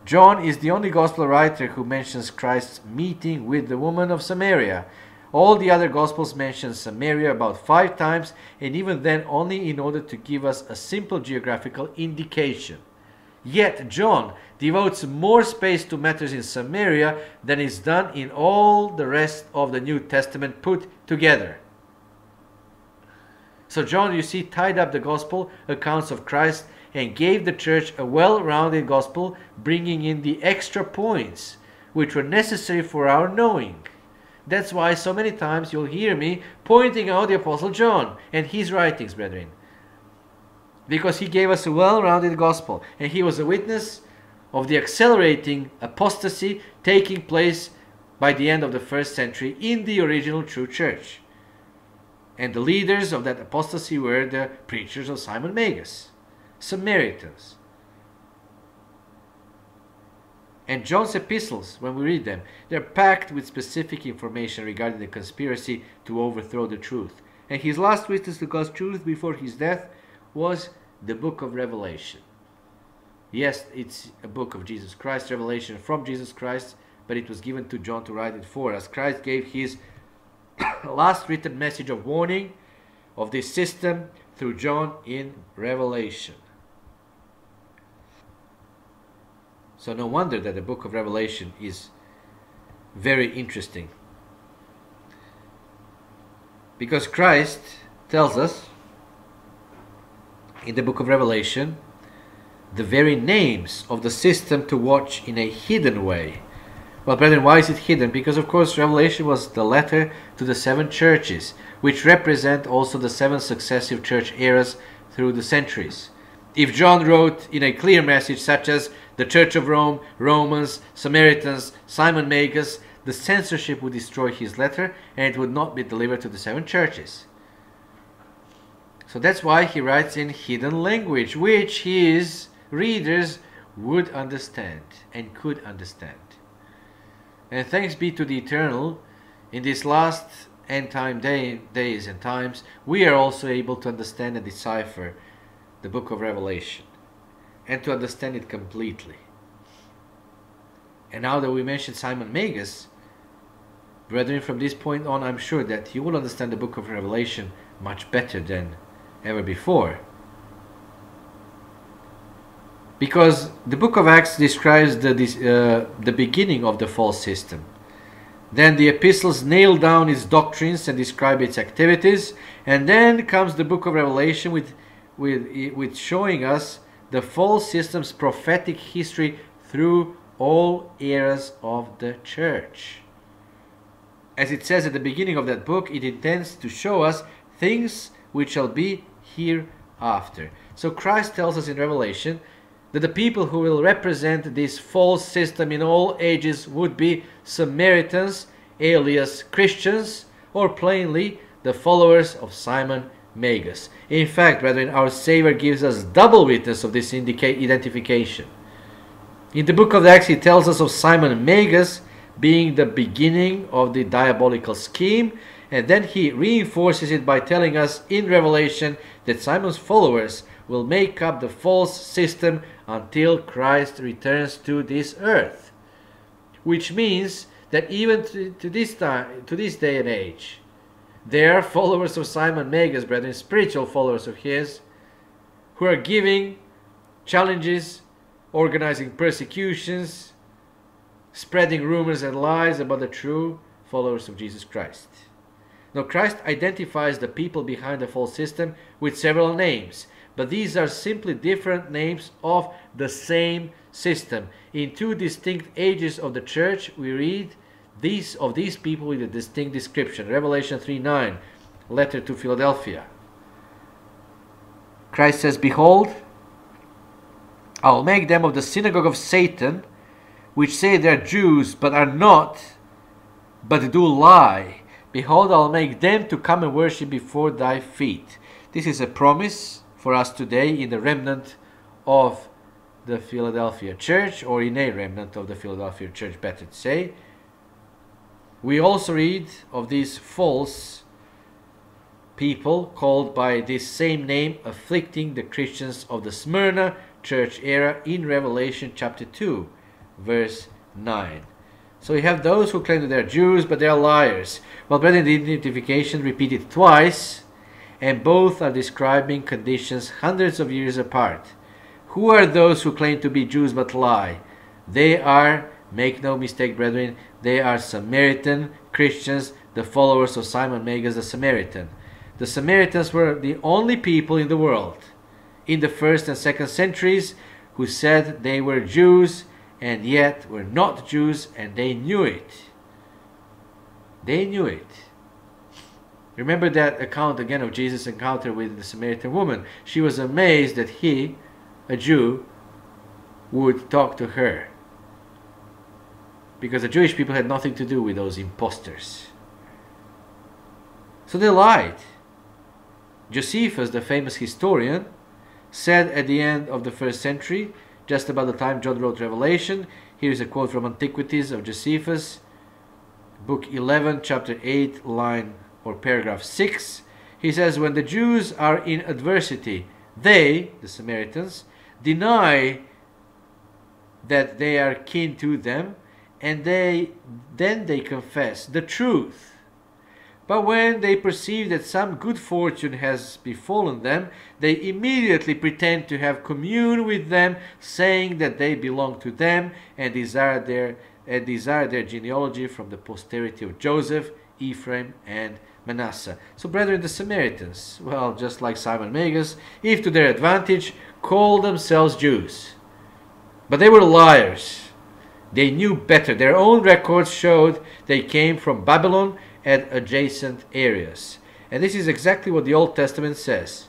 John is the only gospel writer who mentions Christ's meeting with the woman of Samaria. All the other gospels mention Samaria about five times, and even then only in order to give us a simple geographical indication. Yet John devotes more space to matters in Samaria than is done in all the rest of the New Testament put together. So, John, you see, tied up the gospel accounts of Christ and gave the church a well rounded gospel, bringing in the extra points which were necessary for our knowing. That's why so many times you'll hear me pointing out the Apostle John and his writings, brethren. Because he gave us a well rounded gospel and he was a witness of the accelerating apostasy taking place by the end of the first century in the original true church. And the leaders of that apostasy were the preachers of Simon Magus, Samaritans, and John's epistles, when we read them, they're packed with specific information regarding the conspiracy to overthrow the truth. And his last witness to God's truth before his death was the book of Revelation. Yes, it's a book of Jesus Christ, revelation from Jesus Christ, but it was given to John to write it for us. Christ gave his last written message of warning of this system through John in Revelation. So no wonder that the book of Revelation is very interesting. Because Christ tells us in the book of Revelation the very names of the system to watch in a hidden way. Well, brethren, why is it hidden? Because, of course, Revelation was the letter to the seven churches, which represent also the seven successive church eras through the centuries. If John wrote in a clear message such as the Church of Rome, Romans, Samaritans, Simon Magus, the censorship would destroy his letter and it would not be delivered to the seven churches. So that's why he writes in hidden language, which his readers would understand and could understand. And thanks be to the Eternal, in these last end time day, days and times, we are also able to understand and decipher the book of Revelation and to understand it completely. And now that we mentioned Simon Magus, brethren, from this point on, I'm sure that you will understand the book of Revelation much better than ever before. Because the book of Acts describes the, uh, the beginning of the false system. Then the epistles nail down its doctrines and describe its activities. And then comes the book of Revelation with, with, with showing us the false system's prophetic history through all eras of the church. As it says at the beginning of that book, it intends to show us things which shall be hereafter. So Christ tells us in Revelation that the people who will represent this false system in all ages would be Samaritans, alias Christians, or plainly the followers of Simon Magus. In fact, brethren, our Savior gives us double witness of this identification. In the book of Acts, he tells us of Simon Magus being the beginning of the diabolical scheme, and then he reinforces it by telling us in Revelation that Simon's followers will make up the false system until Christ returns to this earth. Which means that even to, to this time, to this day and age, they are followers of Simon Magus, brethren, spiritual followers of his, who are giving challenges, organizing persecutions, spreading rumors and lies about the true followers of Jesus Christ. Now, Christ identifies the people behind the false system with several names, but these are simply different names of the same system. In two distinct ages of the church, we read these of these people with a distinct description. Revelation 3 9, letter to Philadelphia. Christ says, Behold, I'll make them of the synagogue of Satan, which say they're Jews, but are not, but do lie. Behold, I'll make them to come and worship before thy feet. This is a promise for us today in the remnant of the Philadelphia church, or in a remnant of the Philadelphia church, better to say. We also read of these false people called by this same name afflicting the Christians of the Smyrna church era in Revelation chapter 2, verse 9. So you have those who claim that they're Jews, but they're liars. Well, brethren, the identification repeated twice, and both are describing conditions hundreds of years apart. Who are those who claim to be Jews but lie? They are, make no mistake, brethren, they are Samaritan Christians, the followers of Simon Magus the Samaritan. The Samaritans were the only people in the world in the first and second centuries who said they were Jews and yet were not Jews and they knew it. They knew it. Remember that account again of Jesus' encounter with the Samaritan woman. She was amazed that he, a Jew, would talk to her. Because the Jewish people had nothing to do with those impostors. So they lied. Josephus, the famous historian, said at the end of the first century, just about the time John wrote Revelation, here is a quote from Antiquities of Josephus, book 11, chapter 8, line or paragraph 6. He says, When the Jews are in adversity, they, the Samaritans, deny that they are kin to them, and they then they confess the truth but when they perceive that some good fortune has befallen them, they immediately pretend to have commune with them, saying that they belong to them and desire their, and desire their genealogy from the posterity of Joseph, Ephraim, and Manasseh. So, brethren, the Samaritans, well, just like Simon Magus, if to their advantage, call themselves Jews. But they were liars. They knew better. Their own records showed they came from Babylon and adjacent areas. And this is exactly what the Old Testament says.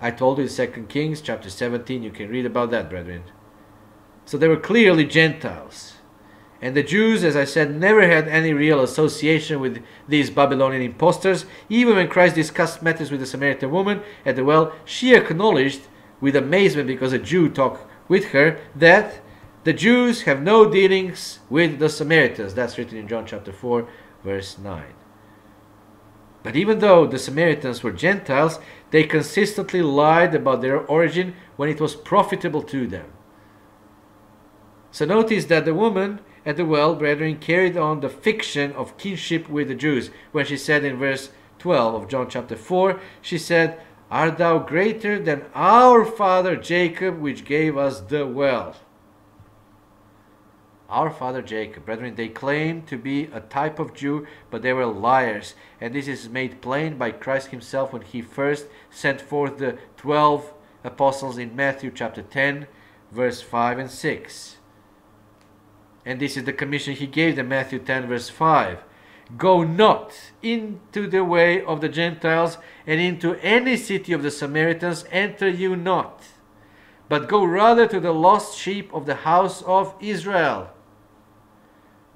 I told you in 2 Kings chapter 17, you can read about that, brethren. So they were clearly Gentiles. And the Jews, as I said, never had any real association with these Babylonian impostors. Even when Christ discussed matters with the Samaritan woman at the well, she acknowledged with amazement because a Jew talked with her that the Jews have no dealings with the Samaritans. That's written in John chapter 4, verse 9. But even though the Samaritans were Gentiles, they consistently lied about their origin when it was profitable to them. So notice that the woman at the well, brethren, carried on the fiction of kinship with the Jews. When she said in verse 12 of John chapter 4, she said, Art thou greater than our father Jacob, which gave us the well? Our father Jacob. Brethren, they claim to be a type of Jew, but they were liars. And this is made plain by Christ himself when he first sent forth the 12 apostles in Matthew chapter 10, verse 5 and 6. And this is the commission he gave them, Matthew 10, verse 5. Go not into the way of the Gentiles, and into any city of the Samaritans enter you not, but go rather to the lost sheep of the house of Israel.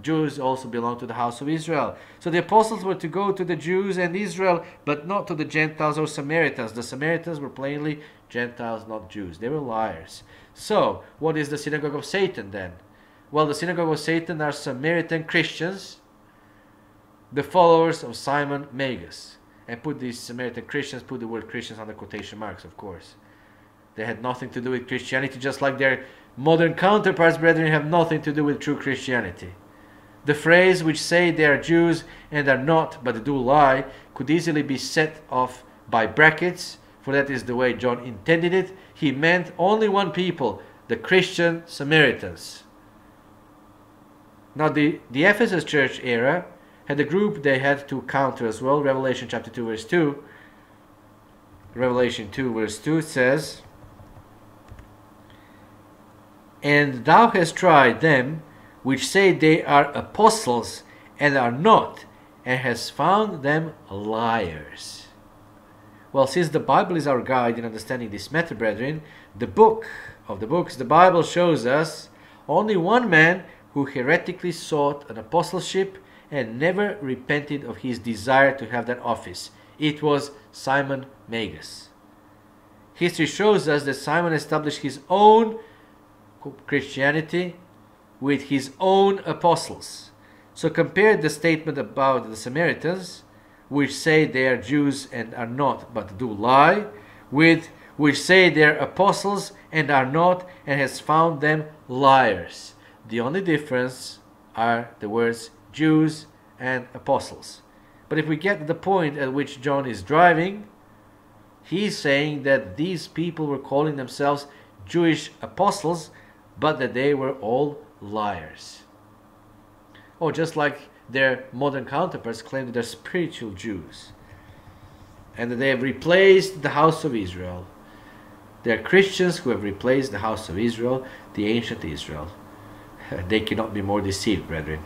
Jews also belong to the house of Israel. So the apostles were to go to the Jews and Israel, but not to the Gentiles or Samaritans. The Samaritans were plainly Gentiles, not Jews. They were liars. So, what is the synagogue of Satan then? Well, the synagogue of Satan are Samaritan Christians, the followers of Simon Magus. And put these Samaritan Christians, put the word Christians under quotation marks, of course. They had nothing to do with Christianity, just like their modern counterparts, brethren, have nothing to do with true Christianity. The phrase which say they are Jews and are not but do lie could easily be set off by brackets, for that is the way John intended it. He meant only one people, the Christian Samaritans. Now the, the Ephesus church era had a group they had to counter as well. Revelation chapter 2 verse 2. Revelation 2 verse 2 says, And thou hast tried them which say they are apostles and are not, and has found them liars. Well, since the Bible is our guide in understanding this matter, brethren, the book of the books, the Bible shows us only one man who heretically sought an apostleship and never repented of his desire to have that office. It was Simon Magus. History shows us that Simon established his own Christianity with his own apostles. So compare the statement about the Samaritans, which say they are Jews and are not, but do lie, with which say they are apostles and are not, and has found them liars. The only difference are the words Jews and apostles. But if we get the point at which John is driving, he's saying that these people were calling themselves Jewish apostles, but that they were all liars. Or just like their modern counterparts claim that they're spiritual Jews and that they have replaced the house of Israel. They are Christians who have replaced the house of Israel, the ancient Israel. They cannot be more deceived, brethren.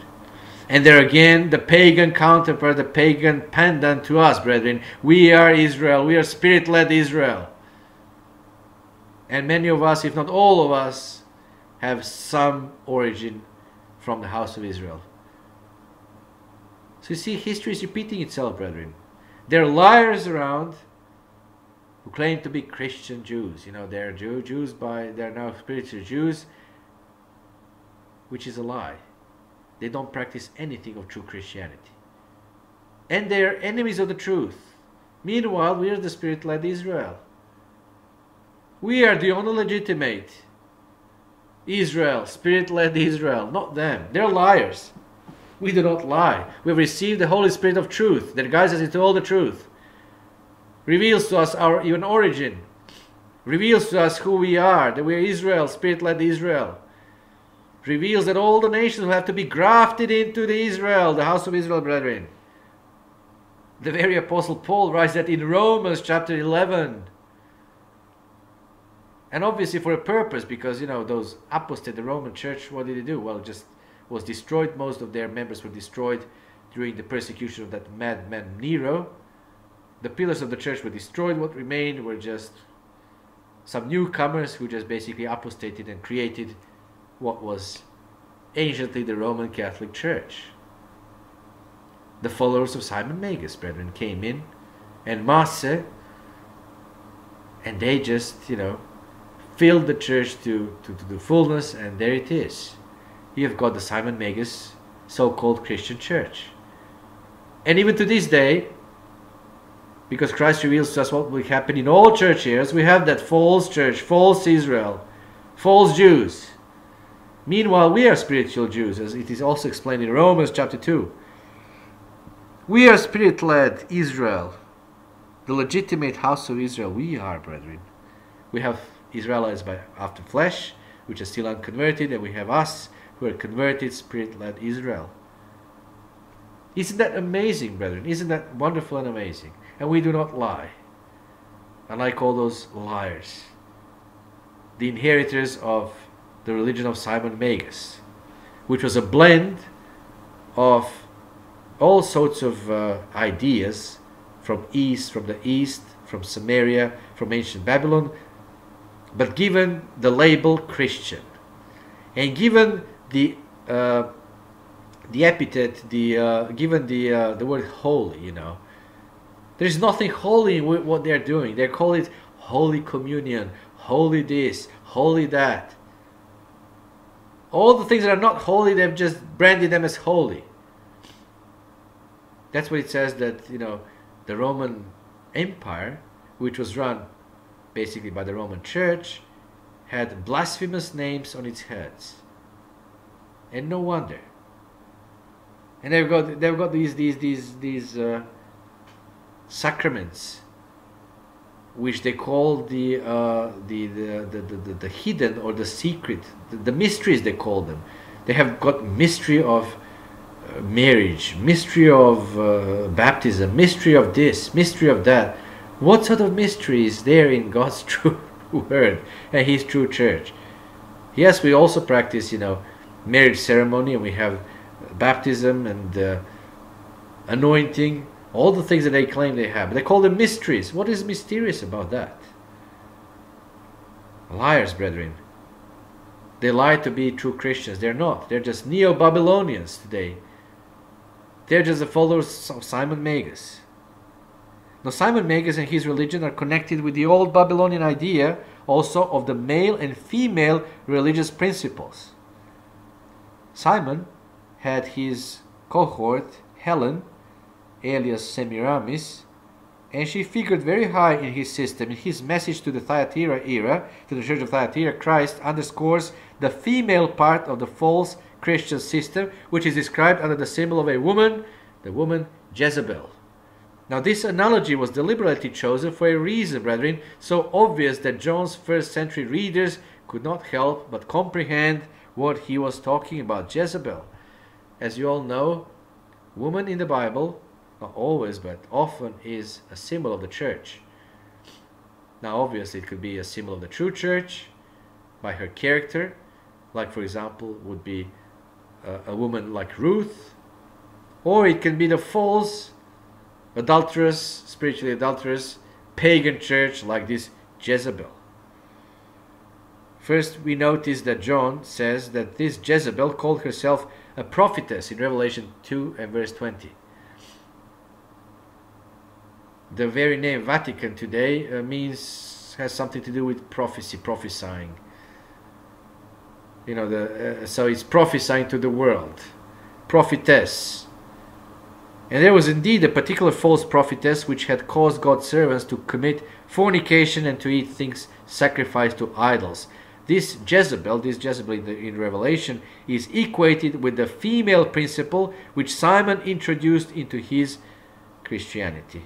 And there again, the pagan counterpart, the pagan pendant to us, brethren. We are Israel. We are spirit led Israel. And many of us, if not all of us, have some origin from the house of Israel. So you see, history is repeating itself, brethren. There are liars around who claim to be Christian Jews. You know, they're Jew, Jews by, they're now spiritual Jews, which is a lie. They don't practice anything of true Christianity. And they're enemies of the truth. Meanwhile, we are the spirit led Israel. We are the only legitimate Israel, spirit led Israel, not them. They're liars. We do not lie. We have received the Holy Spirit of truth that guides us into all the truth, reveals to us our even origin, reveals to us who we are, that we are Israel, spirit led Israel, reveals that all the nations will have to be grafted into the Israel, the house of Israel, brethren. The very Apostle Paul writes that in Romans chapter 11 and obviously for a purpose because you know those apostate the roman church what did they do? Well just was destroyed. Most of their members were destroyed during the persecution of that madman nero. The pillars of the church were destroyed. What remained were just some newcomers who just basically apostated and created what was anciently the roman catholic church. The followers of simon magus brethren came in and masse and they just you know filled the church to, to, to the fullness, and there it is. You have got the Simon Magus so called Christian church. And even to this day, because Christ reveals to us what will happen in all church years, we have that false church, false Israel, false Jews. Meanwhile, we are spiritual Jews, as it is also explained in Romans chapter 2. We are spirit led Israel, the legitimate house of Israel. We are, brethren. We have Israelites by after flesh, which are still unconverted, and we have us who are converted, spirit-led Israel. Isn't that amazing, brethren? Isn't that wonderful and amazing? And we do not lie. Unlike all those liars. The inheritors of the religion of Simon Magus, which was a blend of all sorts of uh, ideas from east, from the east, from Samaria, from ancient Babylon, but given the label Christian and given the uh, the epithet, the uh, given the uh, the word holy, you know, there's nothing holy in what they're doing. They call it Holy Communion, holy this, holy that. All the things that are not holy, they've just branded them as holy. That's what it says that you know the Roman Empire, which was run basically by the Roman Church, had blasphemous names on its heads. And no wonder. And they've got they've got these these these these uh, sacraments, which they call the, uh, the, the, the, the, the hidden or the secret, the, the, mysteries they call them. They have got mystery of uh, marriage, mystery of uh, baptism, mystery of this, mystery of that what sort of mystery is there in God's true word and His true church? Yes, we also practice, you know, marriage ceremony and we have baptism and uh, anointing, all the things that they claim they have. They call them mysteries. What is mysterious about that? Liars, brethren. They lie to be true Christians. They're not. They're just Neo Babylonians today. They're just the followers of Simon Magus. Now, Simon Magus and his religion are connected with the old Babylonian idea also of the male and female religious principles. Simon had his cohort, Helen, alias Semiramis, and she figured very high in his system. In his message to the Thyatira era, to the church of Thyatira, Christ underscores the female part of the false Christian system, which is described under the symbol of a woman, the woman Jezebel. Now, this analogy was deliberately chosen for a reason, brethren, so obvious that John's first century readers could not help but comprehend what he was talking about Jezebel. As you all know, woman in the Bible, not always but often, is a symbol of the church. Now, obviously, it could be a symbol of the true church by her character, like, for example, would be a, a woman like Ruth, or it can be the false adulterous, spiritually adulterous, pagan church like this Jezebel. First, we notice that John says that this Jezebel called herself a prophetess in Revelation 2 and verse 20. The very name Vatican today uh, means has something to do with prophecy, prophesying. You know, the, uh, so it's prophesying to the world. Prophetess. And there was indeed a particular false prophetess which had caused God's servants to commit fornication and to eat things sacrificed to idols. This Jezebel, this Jezebel in, the, in, Revelation, is equated with the female principle which Simon introduced into his Christianity.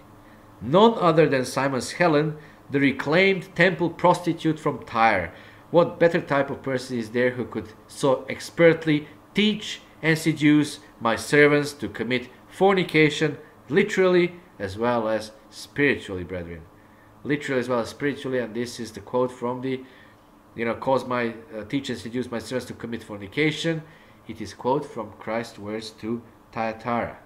None other than Simon's Helen, the reclaimed temple prostitute from Tyre. What better type of person is there who could so expertly teach and seduce my servants to commit fornication, literally as well as spiritually, brethren. Literally as well as spiritually, and this is the quote from the, you know, cause my uh, teachers seduce my servants to commit fornication. It is quote from Christ's words to Thyatira.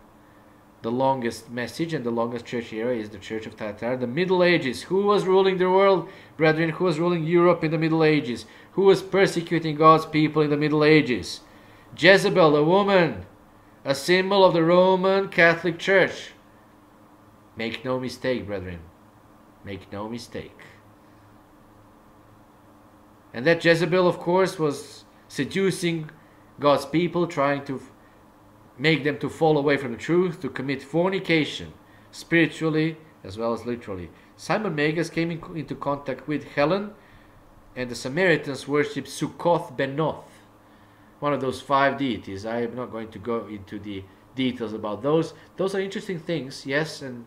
The longest message and the longest church era is the Church of Thyatira. The Middle Ages. Who was ruling the world, brethren? Who was ruling Europe in the Middle Ages? Who was persecuting God's people in the Middle Ages? Jezebel, a woman, a symbol of the Roman Catholic Church. Make no mistake, brethren. Make no mistake. And that Jezebel, of course, was seducing God's people, trying to make them to fall away from the truth, to commit fornication, spiritually as well as literally. Simon Magus came in, into contact with Helen, and the Samaritans worshipped Sukkoth Benoth one of those five deities. I am not going to go into the details about those. Those are interesting things, yes, and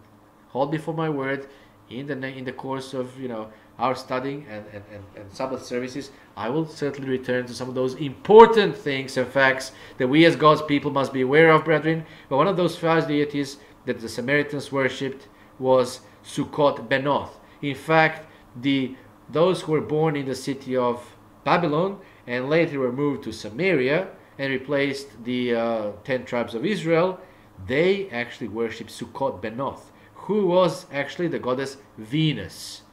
hold me for my word. In the in the course of you know our studying and, and, and, and Sabbath services, I will certainly return to some of those important things and facts that we as God's people must be aware of, brethren. But one of those five deities that the Samaritans worshipped was Sukkot Benoth. In fact, the those who were born in the city of Babylon and later were moved to Samaria and replaced the uh, ten tribes of Israel, they actually worshipped Sukkot Benoth, who was actually the goddess Venus.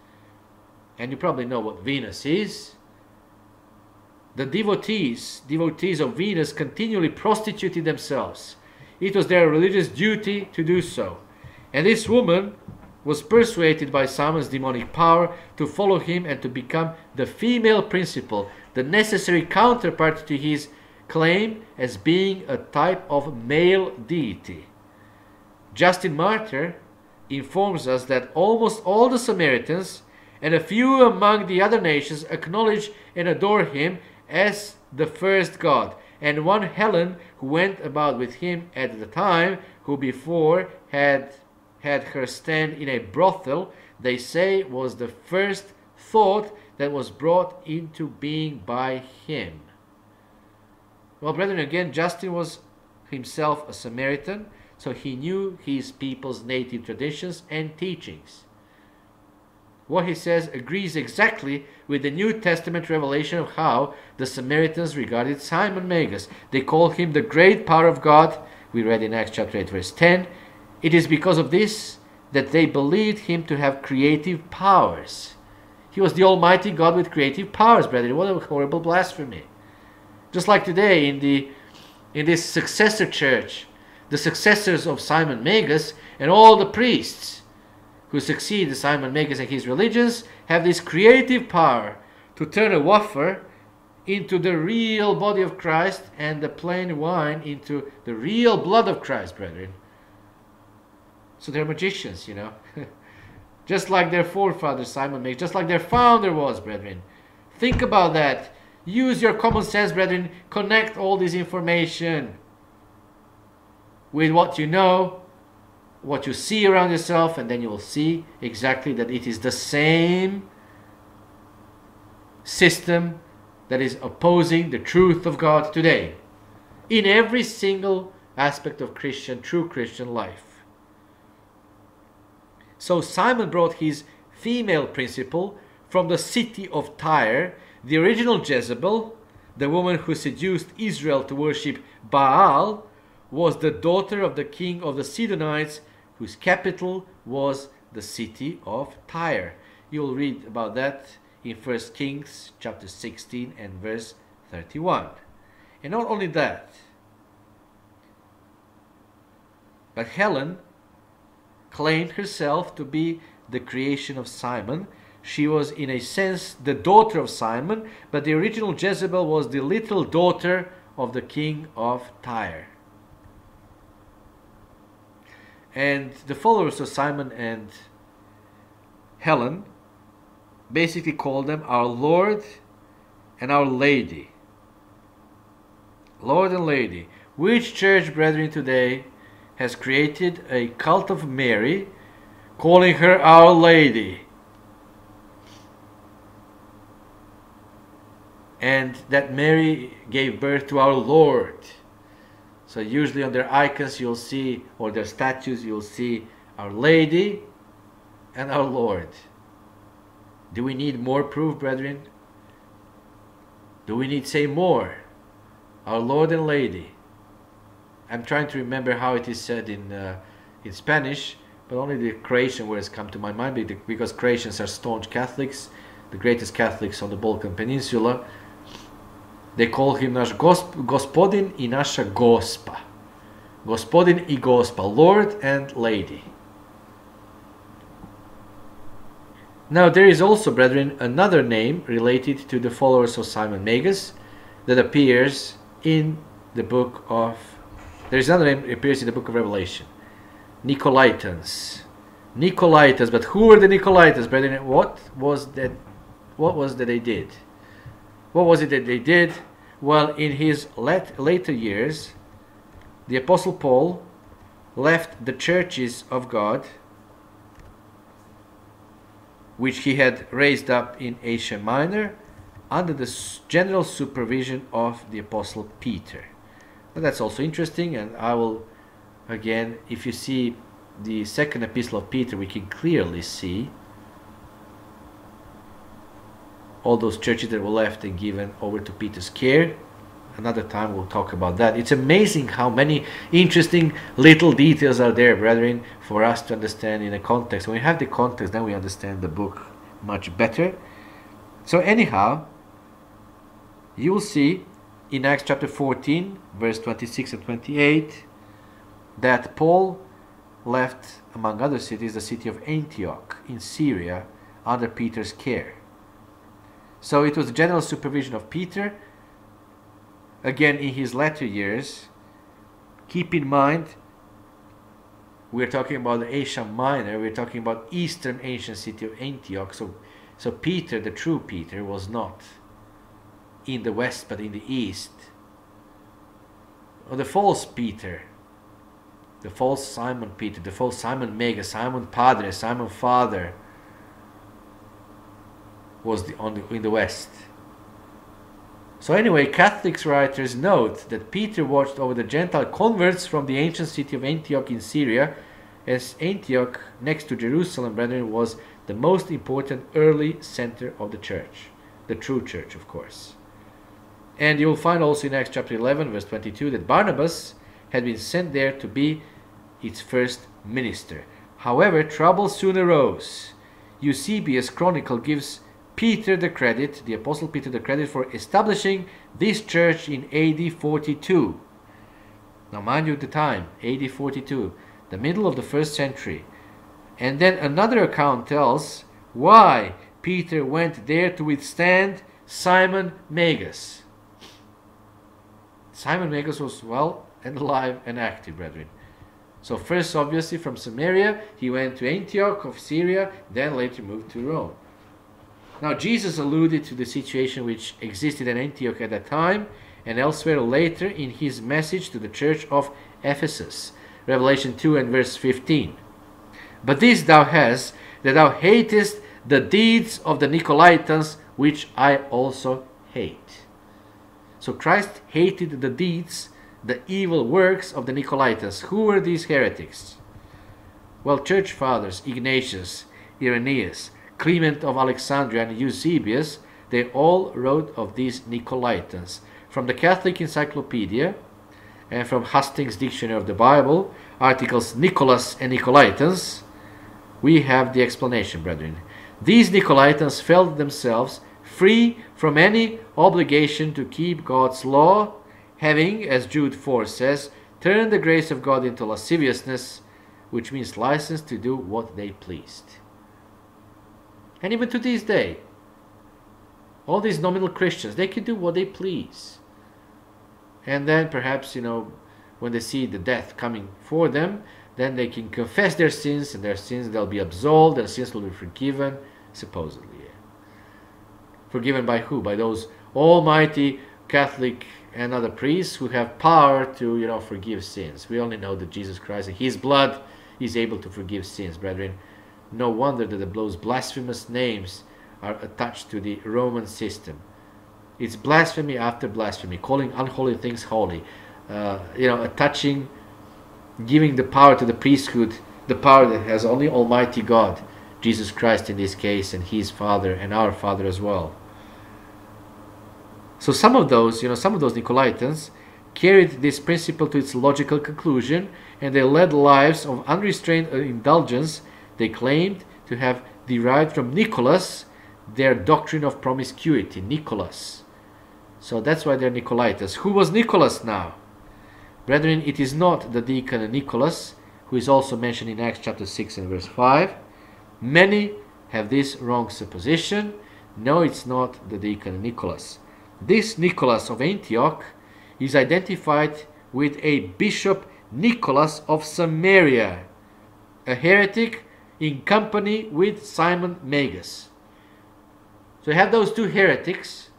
And you probably know what Venus is. The devotees, devotees of Venus, continually prostituted themselves. It was their religious duty to do so. And this woman was persuaded by Simon's demonic power to follow him and to become the female principle the necessary counterpart to his claim as being a type of male deity. Justin Martyr informs us that almost all the Samaritans and a few among the other nations acknowledge and adore him as the first God, and one Helen who went about with him at the time, who before had had her stand in a brothel, they say was the first thought that was brought into being by him. Well, brethren, again, Justin was himself a Samaritan, so he knew his people's native traditions and teachings. What he says agrees exactly with the New Testament revelation of how the Samaritans regarded Simon Magus. They call him the great power of God. We read in Acts chapter 8, verse 10. It is because of this that they believed him to have creative powers. He was the Almighty God with creative powers, brethren. What a horrible blasphemy. Just like today in the in this successor church, the successors of Simon Magus and all the priests who succeed Simon Magus and his religions have this creative power to turn a wafer into the real body of Christ and the plain wine into the real blood of Christ, brethren. So they're magicians, you know. just like their forefather Simon Magus, just like their founder was, brethren. Think about that. Use your common sense, brethren. Connect all this information with what you know what you see around yourself, and then you will see exactly that it is the same system that is opposing the truth of God today in every single aspect of Christian, true Christian life. So Simon brought his female principle from the city of Tyre, the original Jezebel, the woman who seduced Israel to worship Baal, was the daughter of the king of the Sidonites, whose capital was the city of Tyre. You'll read about that in 1 Kings chapter 16 and verse 31. And not only that, but Helen claimed herself to be the creation of Simon. She was, in a sense, the daughter of Simon, but the original Jezebel was the little daughter of the king of Tyre. And the followers of Simon and Helen basically called them our Lord and our Lady. Lord and Lady. Which church, brethren, today has created a cult of Mary, calling her Our Lady? And that Mary gave birth to our Lord. So usually on their icons you'll see, or their statues, you'll see Our Lady and our Lord. Do we need more proof, brethren? Do we need say more? Our Lord and Lady. I'm trying to remember how it is said in uh, in Spanish, but only the Croatian words come to my mind because Croatians are staunch Catholics, the greatest Catholics on the Balkan Peninsula. They call him naš gosp gospodin i naša gospa. Gospodin i gospa, Lord and Lady. Now there is also, brethren, another name related to the followers of Simon Magus that appears in the book of there is another name that appears in the book of Revelation. Nicolaitans. Nicolaitans, but who were the Nicolaitans, brethren? What was that what was that they did? What was it that they did? Well, in his let, later years, the Apostle Paul left the churches of God which he had raised up in Asia Minor under the general supervision of the Apostle Peter. That's also interesting, and I will again, if you see the second epistle of Peter, we can clearly see all those churches that were left and given over to Peter's care another time we'll talk about that. It's amazing how many interesting little details are there, brethren, for us to understand in a context. When we have the context, then we understand the book much better. So anyhow, you will see in Acts chapter 14, verse 26 and 28, that Paul left, among other cities, the city of Antioch in Syria under Peter's care. So it was the general supervision of Peter again in his latter years, keep in mind we're talking about the Asia Minor, we're talking about eastern ancient city of Antioch. So, so Peter, the true Peter, was not in the west but in the east. Or the false Peter, the false Simon Peter, the false Simon Mega, Simon Padre, Simon Father was the, on the, in the west. So anyway, Catholic writers note that Peter watched over the Gentile converts from the ancient city of Antioch in Syria, as Antioch, next to Jerusalem, brethren, was the most important early center of the church, the true church, of course. And you'll find also in Acts chapter 11, verse 22, that Barnabas had been sent there to be its first minister. However, trouble soon arose. Eusebius' chronicle gives Peter the credit, the Apostle Peter the credit for establishing this church in AD 42. Now, mind you, the time, AD 42, the middle of the first century. And then another account tells why Peter went there to withstand Simon Magus. Simon Magus was well and alive and active, brethren. So first, obviously, from Samaria, he went to Antioch of Syria, then later moved to Rome. Now, Jesus alluded to the situation which existed in Antioch at that time and elsewhere later in his message to the church of Ephesus. Revelation 2 and verse 15. But this thou hast, that thou hatest the deeds of the Nicolaitans, which I also hate. So Christ hated the deeds, the evil works of the Nicolaitans. Who were these heretics? Well, church fathers, Ignatius, Irenaeus, Clement of Alexandria, and Eusebius, they all wrote of these Nicolaitans. From the Catholic Encyclopedia and from Hastings Dictionary of the Bible, articles Nicholas and Nicolaitans, we have the explanation, brethren. These Nicolaitans felt themselves free from any obligation to keep God's law, having, as Jude 4 says, turned the grace of God into lasciviousness, which means license to do what they pleased. And even to this day, all these nominal Christians, they can do what they please. And then perhaps, you know, when they see the death coming for them, then they can confess their sins, and their sins they'll be absolved, their sins will be forgiven, supposedly. Forgiven by who? By those almighty Catholic and other priests who have power to, you know, forgive sins. We only know that Jesus Christ and His blood is able to forgive sins, brethren. No wonder that the those blasphemous names are attached to the Roman system. It's blasphemy after blasphemy, calling unholy things holy, uh, you know, attaching giving the power to the priesthood, the power that has only Almighty God, Jesus Christ in this case, and His Father and our Father as well. So some of those, you know, some of those Nicolaitans carried this principle to its logical conclusion, and they led lives of unrestrained indulgence. They claimed to have derived from Nicholas their doctrine of promiscuity, Nicholas. So that's why they're Nicolaitas. Who was Nicholas now? Brethren, it is not the deacon Nicholas, who is also mentioned in Acts chapter 6 and verse 5. Many have this wrong supposition. No, it's not the deacon Nicholas. This Nicholas of Antioch is identified with a bishop Nicholas of Samaria, a heretic in company with Simon Magus. So you have those two heretics,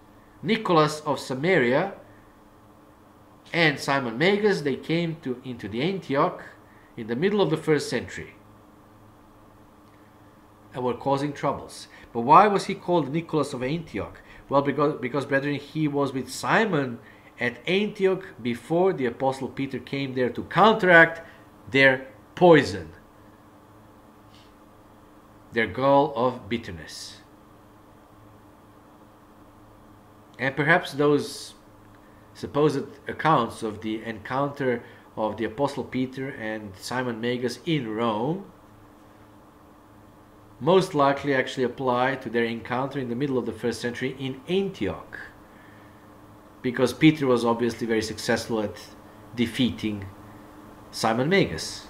Nicholas of Samaria and Simon Magus, they came to, into the Antioch in the middle of the first century and were causing troubles. But why was he called Nicholas of Antioch? Well, because, because brethren, he was with Simon at Antioch before the Apostle Peter came there to counteract their poison, their gall of bitterness. And perhaps those supposed accounts of the encounter of the Apostle Peter and Simon Magus in Rome most likely actually apply to their encounter in the middle of the first century in Antioch because Peter was obviously very successful at defeating Simon Magus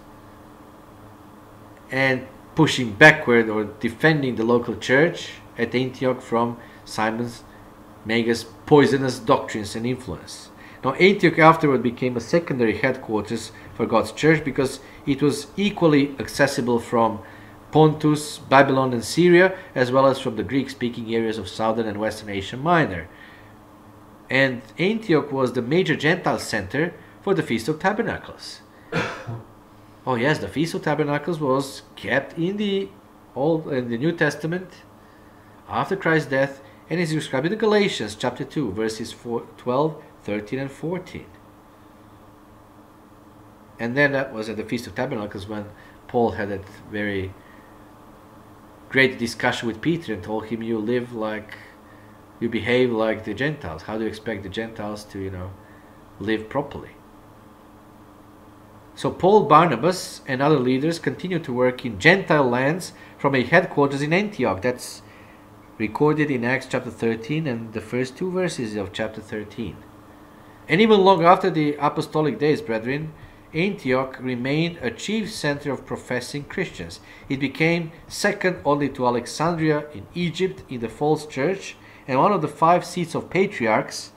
and pushing backward or defending the local church at Antioch from Simon's Magus' poisonous doctrines and influence. Now, Antioch afterward became a secondary headquarters for God's church because it was equally accessible from Pontus, Babylon, and Syria, as well as from the Greek speaking areas of southern and western Asia Minor. And Antioch was the major Gentile center for the Feast of Tabernacles. oh yes, the Feast of Tabernacles was kept in the Old in the New Testament after Christ's death and is described in Galatians chapter 2, verses 4, 12, 13, and 14. And then that was at the Feast of Tabernacles when Paul had that very great discussion with Peter and told him, You live like, you behave like the Gentiles. How do you expect the Gentiles to, you know, live properly? So Paul, Barnabas, and other leaders continued to work in Gentile lands from a headquarters in Antioch. That's recorded in Acts chapter 13 and the first two verses of chapter 13. And even long after the apostolic days, brethren, Antioch remained a chief center of professing Christians. It became second only to Alexandria in Egypt in the false church and one of the five seats of patriarchs.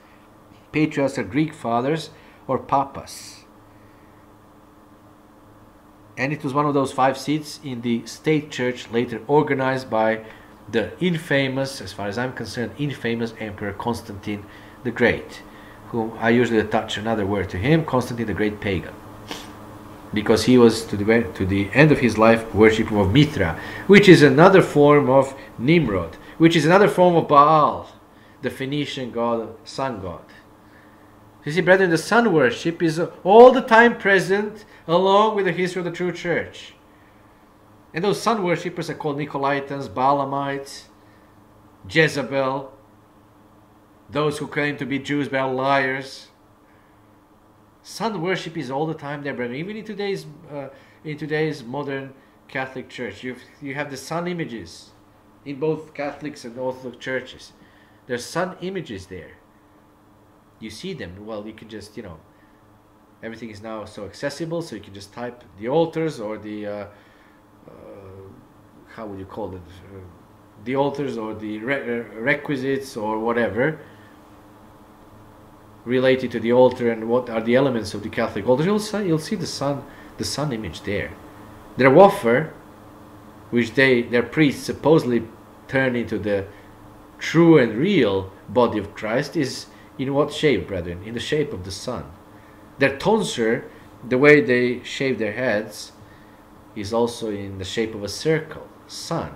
Patriarchs are Greek fathers or papas. And it was one of those five seats in the state church later organized by the infamous, as far as I'm concerned, infamous Emperor Constantine the Great, whom I usually attach another word to him, Constantine the Great Pagan. Because he was to the, to the end of his life worshipper of Mithra, which is another form of Nimrod, which is another form of Baal, the Phoenician god, sun god. You see, brethren, the sun worship is all the time present along with the history of the true church. And those sun worshippers are called Nicolaitans, Balaamites, Jezebel, those who claim to be Jews but are liars. Sun worship is all the time there, brethren. Even in today's uh, in today's modern Catholic Church, you you have the sun images in both Catholics and Orthodox churches. There's sun images there. You see them. Well, you can just you know. Everything is now so accessible, so you can just type the altars or the uh, uh, how would you call it? Uh, the altars or the re requisites or whatever related to the altar and what are the elements of the Catholic altar, you'll see, you'll see the sun, the sun image there. Their wafer, which they their priests supposedly turn into the true and real body of Christ, is in what shape, brethren? In the shape of the sun. Their tonsure, the way they shave their heads, is also in the shape of a circle, sun.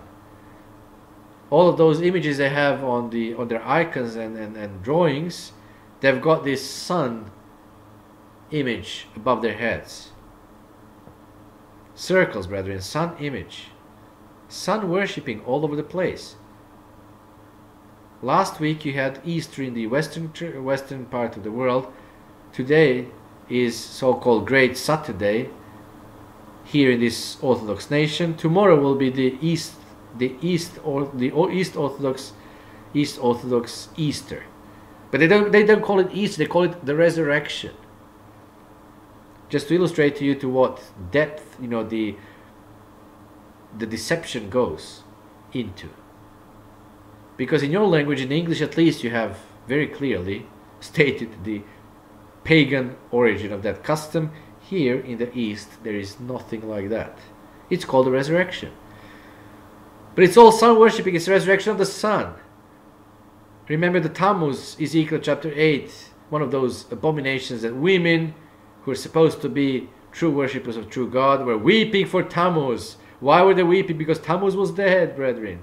All of those images they have on the on their icons and, and, and drawings they've got this sun image above their heads. Circles, brethren, sun image. Sun worshipping all over the place. Last week you had Easter in the western western part of the world. Today is so-called Great Saturday here in this Orthodox nation. Tomorrow will be the East the East or the East Orthodox East Orthodox Easter. But they don't, they don't call it Easter, they call it the resurrection. Just to illustrate to you to what depth, you know, the, the deception goes into. Because in your language, in English at least, you have very clearly stated the pagan origin of that custom. Here in the East, there is nothing like that. It's called the resurrection. But it's all sun worshipping, it's the resurrection of the sun. Remember the Tammuz, Ezekiel chapter 8, one of those abominations that women who are supposed to be true worshippers of true God were weeping for Tammuz. Why were they weeping? Because Tammuz was dead, brethren.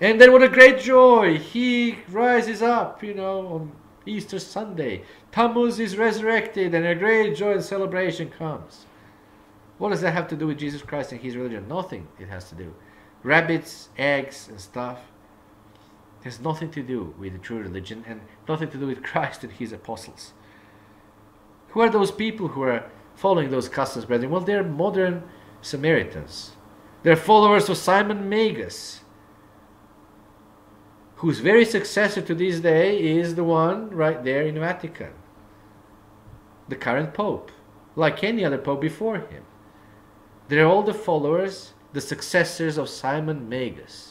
And then what a great joy! He rises up, you know, on Easter Sunday. Tammuz is resurrected and a great joy and celebration comes. What does that have to do with Jesus Christ and his religion? Nothing it has to do. Rabbits, eggs, and stuff has nothing to do with the true religion and nothing to do with Christ and his apostles. Who are those people who are following those customs, brethren? Well, they're modern Samaritans. They're followers of Simon Magus, whose very successor to this day is the one right there in Vatican, the current Pope, like any other Pope before him. They're all the followers, the successors of Simon Magus.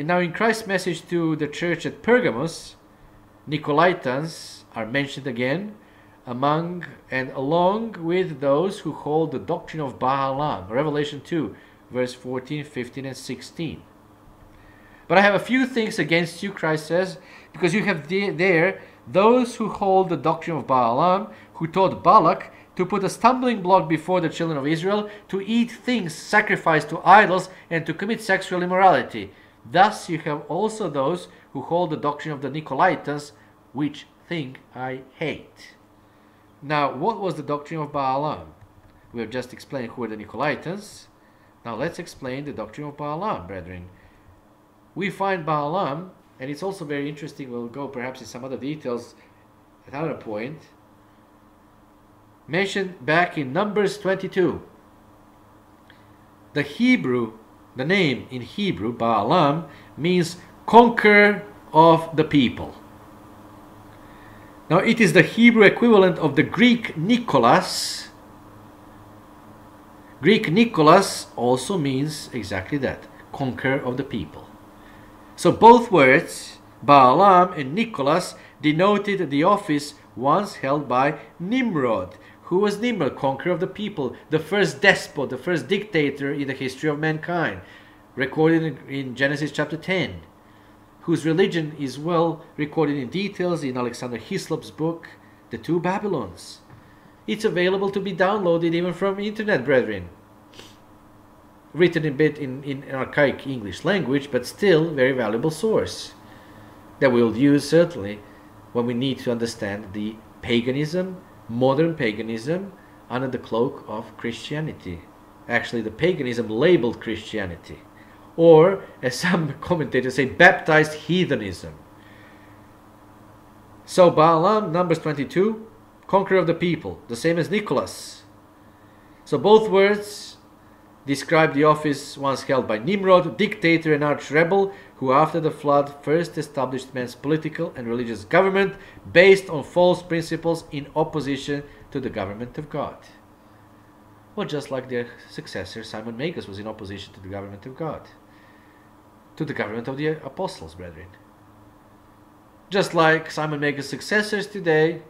And now in Christ's message to the church at Pergamos, Nicolaitans are mentioned again among and along with those who hold the doctrine of Balaam. Revelation 2, verse 14, 15, and 16. But I have a few things against you, Christ says, because you have there those who hold the doctrine of Balaam, who taught Balak to put a stumbling block before the children of Israel, to eat things sacrificed to idols, and to commit sexual immorality. Thus you have also those who hold the doctrine of the Nicolaitans, which thing I hate. Now, what was the doctrine of Balaam? We have just explained who were the Nicolaitans. Now let's explain the doctrine of Balaam, brethren. We find Balaam, and it's also very interesting, we'll go perhaps in some other details at another point, mentioned back in Numbers 22. The Hebrew the name in Hebrew, Balaam, means conqueror of the people. Now it is the Hebrew equivalent of the Greek Nicholas. Greek Nicholas also means exactly that, conqueror of the people. So both words, Balaam and Nicholas, denoted the office once held by Nimrod, who was Nimrod, conqueror of the people, the first despot, the first dictator in the history of mankind, recorded in Genesis chapter 10, whose religion is well recorded in details in Alexander Hislop's book, the two Babylons. It's available to be downloaded even from internet, brethren. Written a bit in, in archaic English language, but still very valuable source that we'll use certainly when we need to understand the paganism, modern paganism, under the cloak of Christianity. Actually, the paganism labeled Christianity. Or, as some commentators say, baptized heathenism. So, Balaam, Numbers 22, conqueror of the people, the same as Nicholas. So, both words describe the office once held by Nimrod, dictator and arch rebel, who after the flood first established man's political and religious government based on false principles in opposition to the government of God. Well, just like their successor Simon Magus was in opposition to the government of God, to the government of the apostles, brethren. Just like Simon Magus' successors today,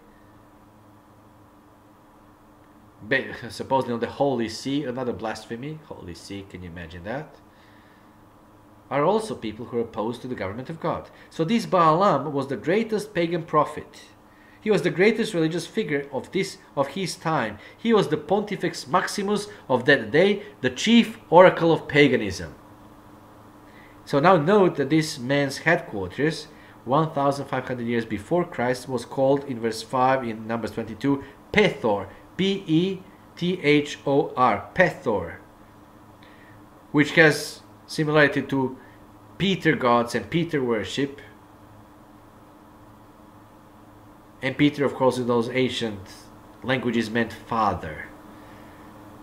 supposedly on the Holy See, another blasphemy, Holy See, can you imagine that? are also people who are opposed to the government of God. So this Balaam was the greatest pagan prophet. He was the greatest religious figure of this of his time. He was the Pontifex Maximus of that day, the chief oracle of paganism. So now note that this man's headquarters, 1,500 years before Christ, was called in verse 5 in Numbers 22, Pethor, P-E-T-H-O-R, Pethor, which has similarity to Peter gods and Peter worship. And Peter, of course, in those ancient languages meant father.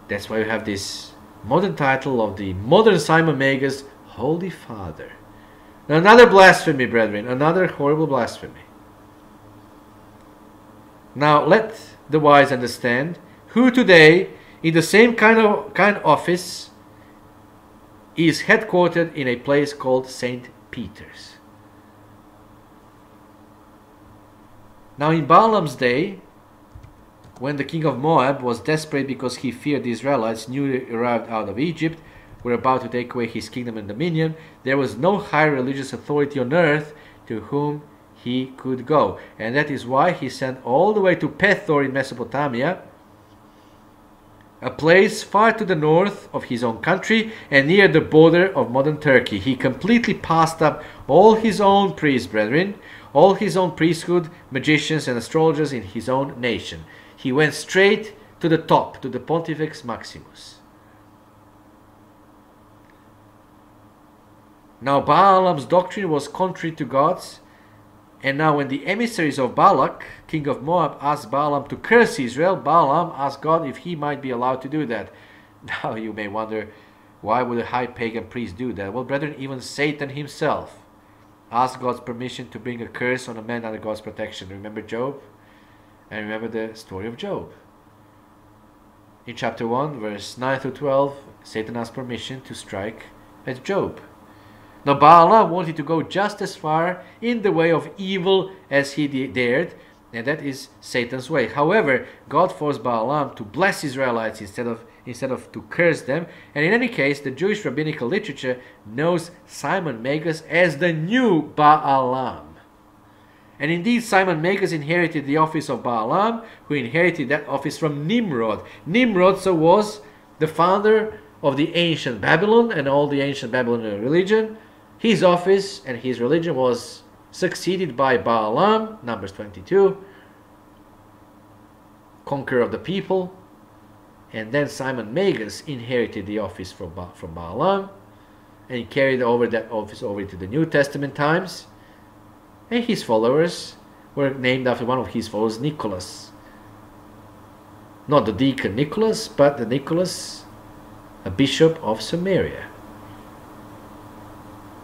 That's why you have this modern title of the modern Simon Magus, Holy Father. Now, Another blasphemy, brethren, another horrible blasphemy. Now let the wise understand who today, in the same kind of kind office, is headquartered in a place called St. Peter's. Now, in Balaam's day, when the king of Moab was desperate because he feared the Israelites newly arrived out of Egypt were about to take away his kingdom and dominion, there was no higher religious authority on earth to whom he could go. And that is why he sent all the way to Pethor in Mesopotamia a place far to the north of his own country and near the border of modern Turkey. He completely passed up all his own priests, brethren, all his own priesthood, magicians, and astrologers in his own nation. He went straight to the top, to the Pontifex Maximus. Now Balaam's doctrine was contrary to God's, and now when the emissaries of Balak, king of Moab, asked Balaam to curse Israel, Balaam asked God if he might be allowed to do that. Now you may wonder, why would a high pagan priest do that? Well, brethren, even Satan himself asked God's permission to bring a curse on a man under God's protection. Remember Job? And remember the story of Job. In chapter 1, verse 9 through 12, Satan asked permission to strike at Job. Now Balaam wanted to go just as far in the way of evil as he dared, and that is Satan's way. However, God forced Balaam to bless Israelites instead of instead of to curse them. And in any case, the Jewish rabbinical literature knows Simon Magus as the new Balaam. And indeed, Simon Magus inherited the office of Balaam, who inherited that office from Nimrod. Nimrod so was the founder of the ancient Babylon and all the ancient Babylonian religion. His office and his religion was succeeded by Balaam, Numbers 22, conqueror of the people, and then Simon Magus inherited the office from, ba from Balaam, and he carried over that office over to the New Testament times, and his followers were named after one of his followers, Nicholas. Not the deacon Nicholas, but the Nicholas, a bishop of Samaria.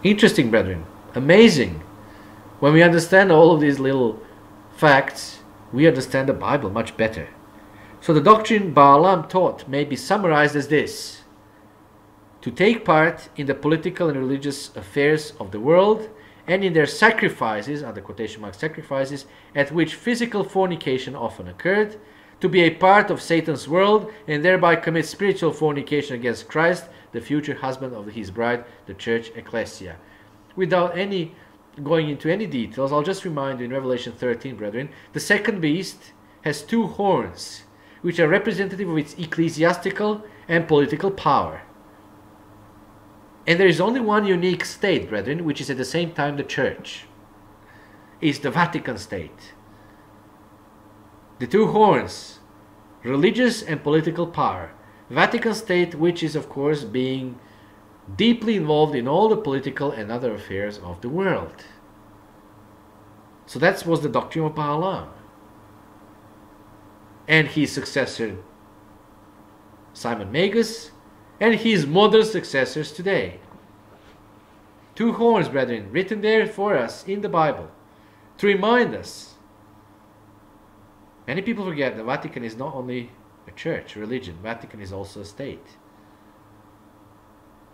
Interesting, brethren. Amazing. When we understand all of these little facts, we understand the Bible much better. So the doctrine Balaam taught may be summarized as this to take part in the political and religious affairs of the world and in their sacrifices, under quotation mark sacrifices, at which physical fornication often occurred, to be a part of Satan's world and thereby commit spiritual fornication against Christ the future husband of his bride, the church ecclesia. Without any going into any details, I'll just remind you in Revelation 13, brethren, the second beast has two horns, which are representative of its ecclesiastical and political power. And there is only one unique state, brethren, which is at the same time the church. Is the Vatican state. The two horns, religious and political power. Vatican state, which is of course being deeply involved in all the political and other affairs of the world. So that was the doctrine of Balaam. And his successor, Simon Magus, and his modern successors today. Two horns, brethren, written there for us in the Bible to remind us. Many people forget the Vatican is not only a church, religion, Vatican is also a state.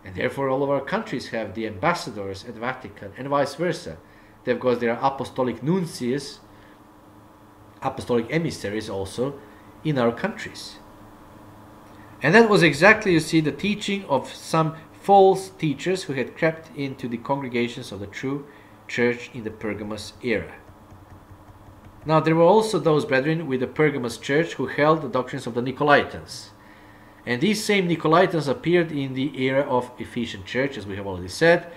And therefore, all of our countries have the ambassadors at Vatican and vice versa. They've got their apostolic nuncios, apostolic emissaries also in our countries. And that was exactly, you see, the teaching of some false teachers who had crept into the congregations of the true church in the Pergamos era. Now, there were also those brethren with the Pergamos church who held the doctrines of the Nicolaitans. And these same Nicolaitans appeared in the era of Ephesian church, as we have already said.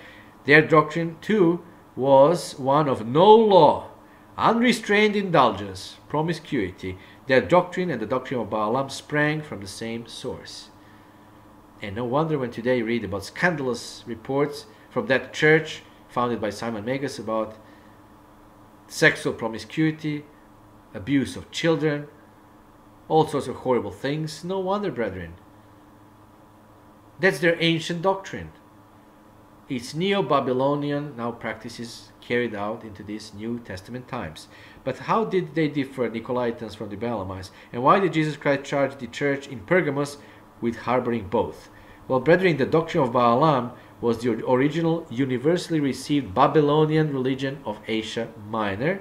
Their doctrine, too, was one of no law, unrestrained indulgence, promiscuity, their doctrine and the doctrine of Balaam sprang from the same source. And no wonder when today you read about scandalous reports from that church founded by Simon Magus about sexual promiscuity, abuse of children, all sorts of horrible things. No wonder, brethren. That's their ancient doctrine. It's Neo Babylonian now practices carried out into these New Testament times. But how did they differ, Nicolaitans from the Balaamites? And why did Jesus Christ charge the church in Pergamos with harboring both? Well, brethren, the doctrine of Balaam was the original universally received Babylonian religion of Asia Minor,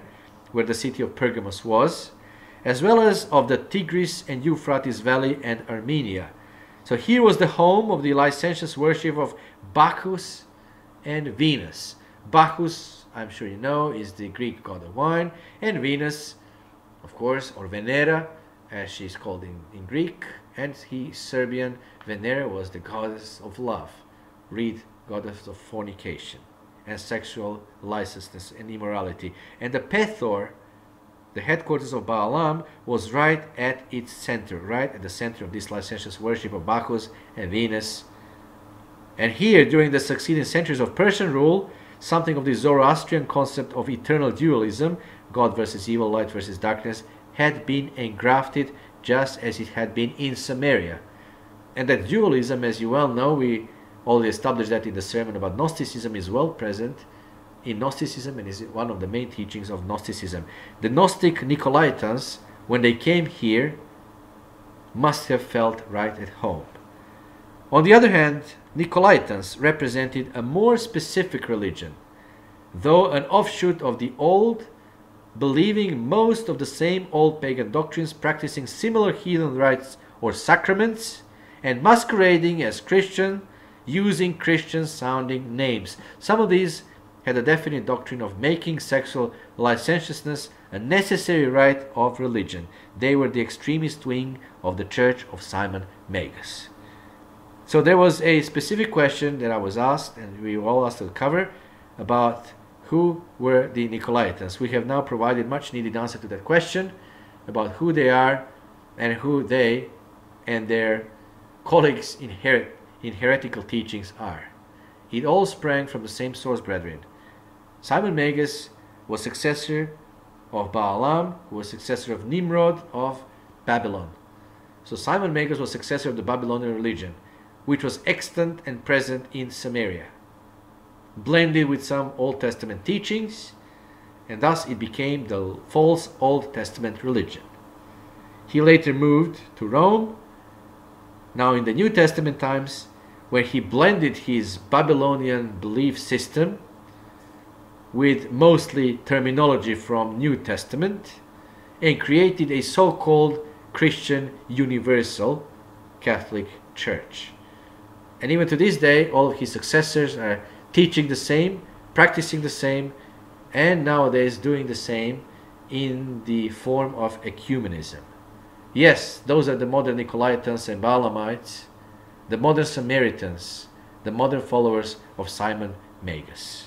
where the city of Pergamos was, as well as of the Tigris and Euphrates Valley and Armenia. So here was the home of the licentious worship of Bacchus and Venus. Bacchus I'm sure you know, is the Greek god of wine, and Venus, of course, or Venera, as she's called in, in Greek, and he, Serbian, Venera was the goddess of love. Read goddess of fornication and sexual licentiousness and immorality. And the Pethor, the headquarters of Balaam, was right at its center, right at the center of this licentious worship of Bacchus and Venus. And here, during the succeeding centuries of Persian rule, something of the Zoroastrian concept of eternal dualism, God versus evil, light versus darkness, had been engrafted just as it had been in Samaria. And that dualism, as you well know, we already established that in the sermon about Gnosticism, is well present in Gnosticism and is one of the main teachings of Gnosticism. The Gnostic Nicolaitans, when they came here, must have felt right at home. On the other hand, Nicolaitans represented a more specific religion, though an offshoot of the old, believing most of the same old pagan doctrines, practicing similar heathen rites or sacraments, and masquerading as Christian, using Christian sounding names. Some of these had a definite doctrine of making sexual licentiousness a necessary rite of religion. They were the extremist wing of the Church of Simon Magus. So there was a specific question that I was asked, and we were all asked to cover about who were the Nicolaitans. We have now provided much needed answer to that question about who they are and who they and their colleagues in, her in heretical teachings are. It all sprang from the same source, brethren. Simon Magus was successor of Balaam, who was successor of Nimrod of Babylon. So Simon Magus was successor of the Babylonian religion which was extant and present in Samaria, blended with some Old Testament teachings, and thus it became the false Old Testament religion. He later moved to Rome, now in the New Testament times, where he blended his Babylonian belief system with mostly terminology from New Testament and created a so-called Christian universal Catholic Church. And even to this day, all of his successors are teaching the same, practicing the same, and nowadays doing the same in the form of ecumenism. Yes, those are the modern Nicolaitans and Balaamites, the modern Samaritans, the modern followers of Simon Magus.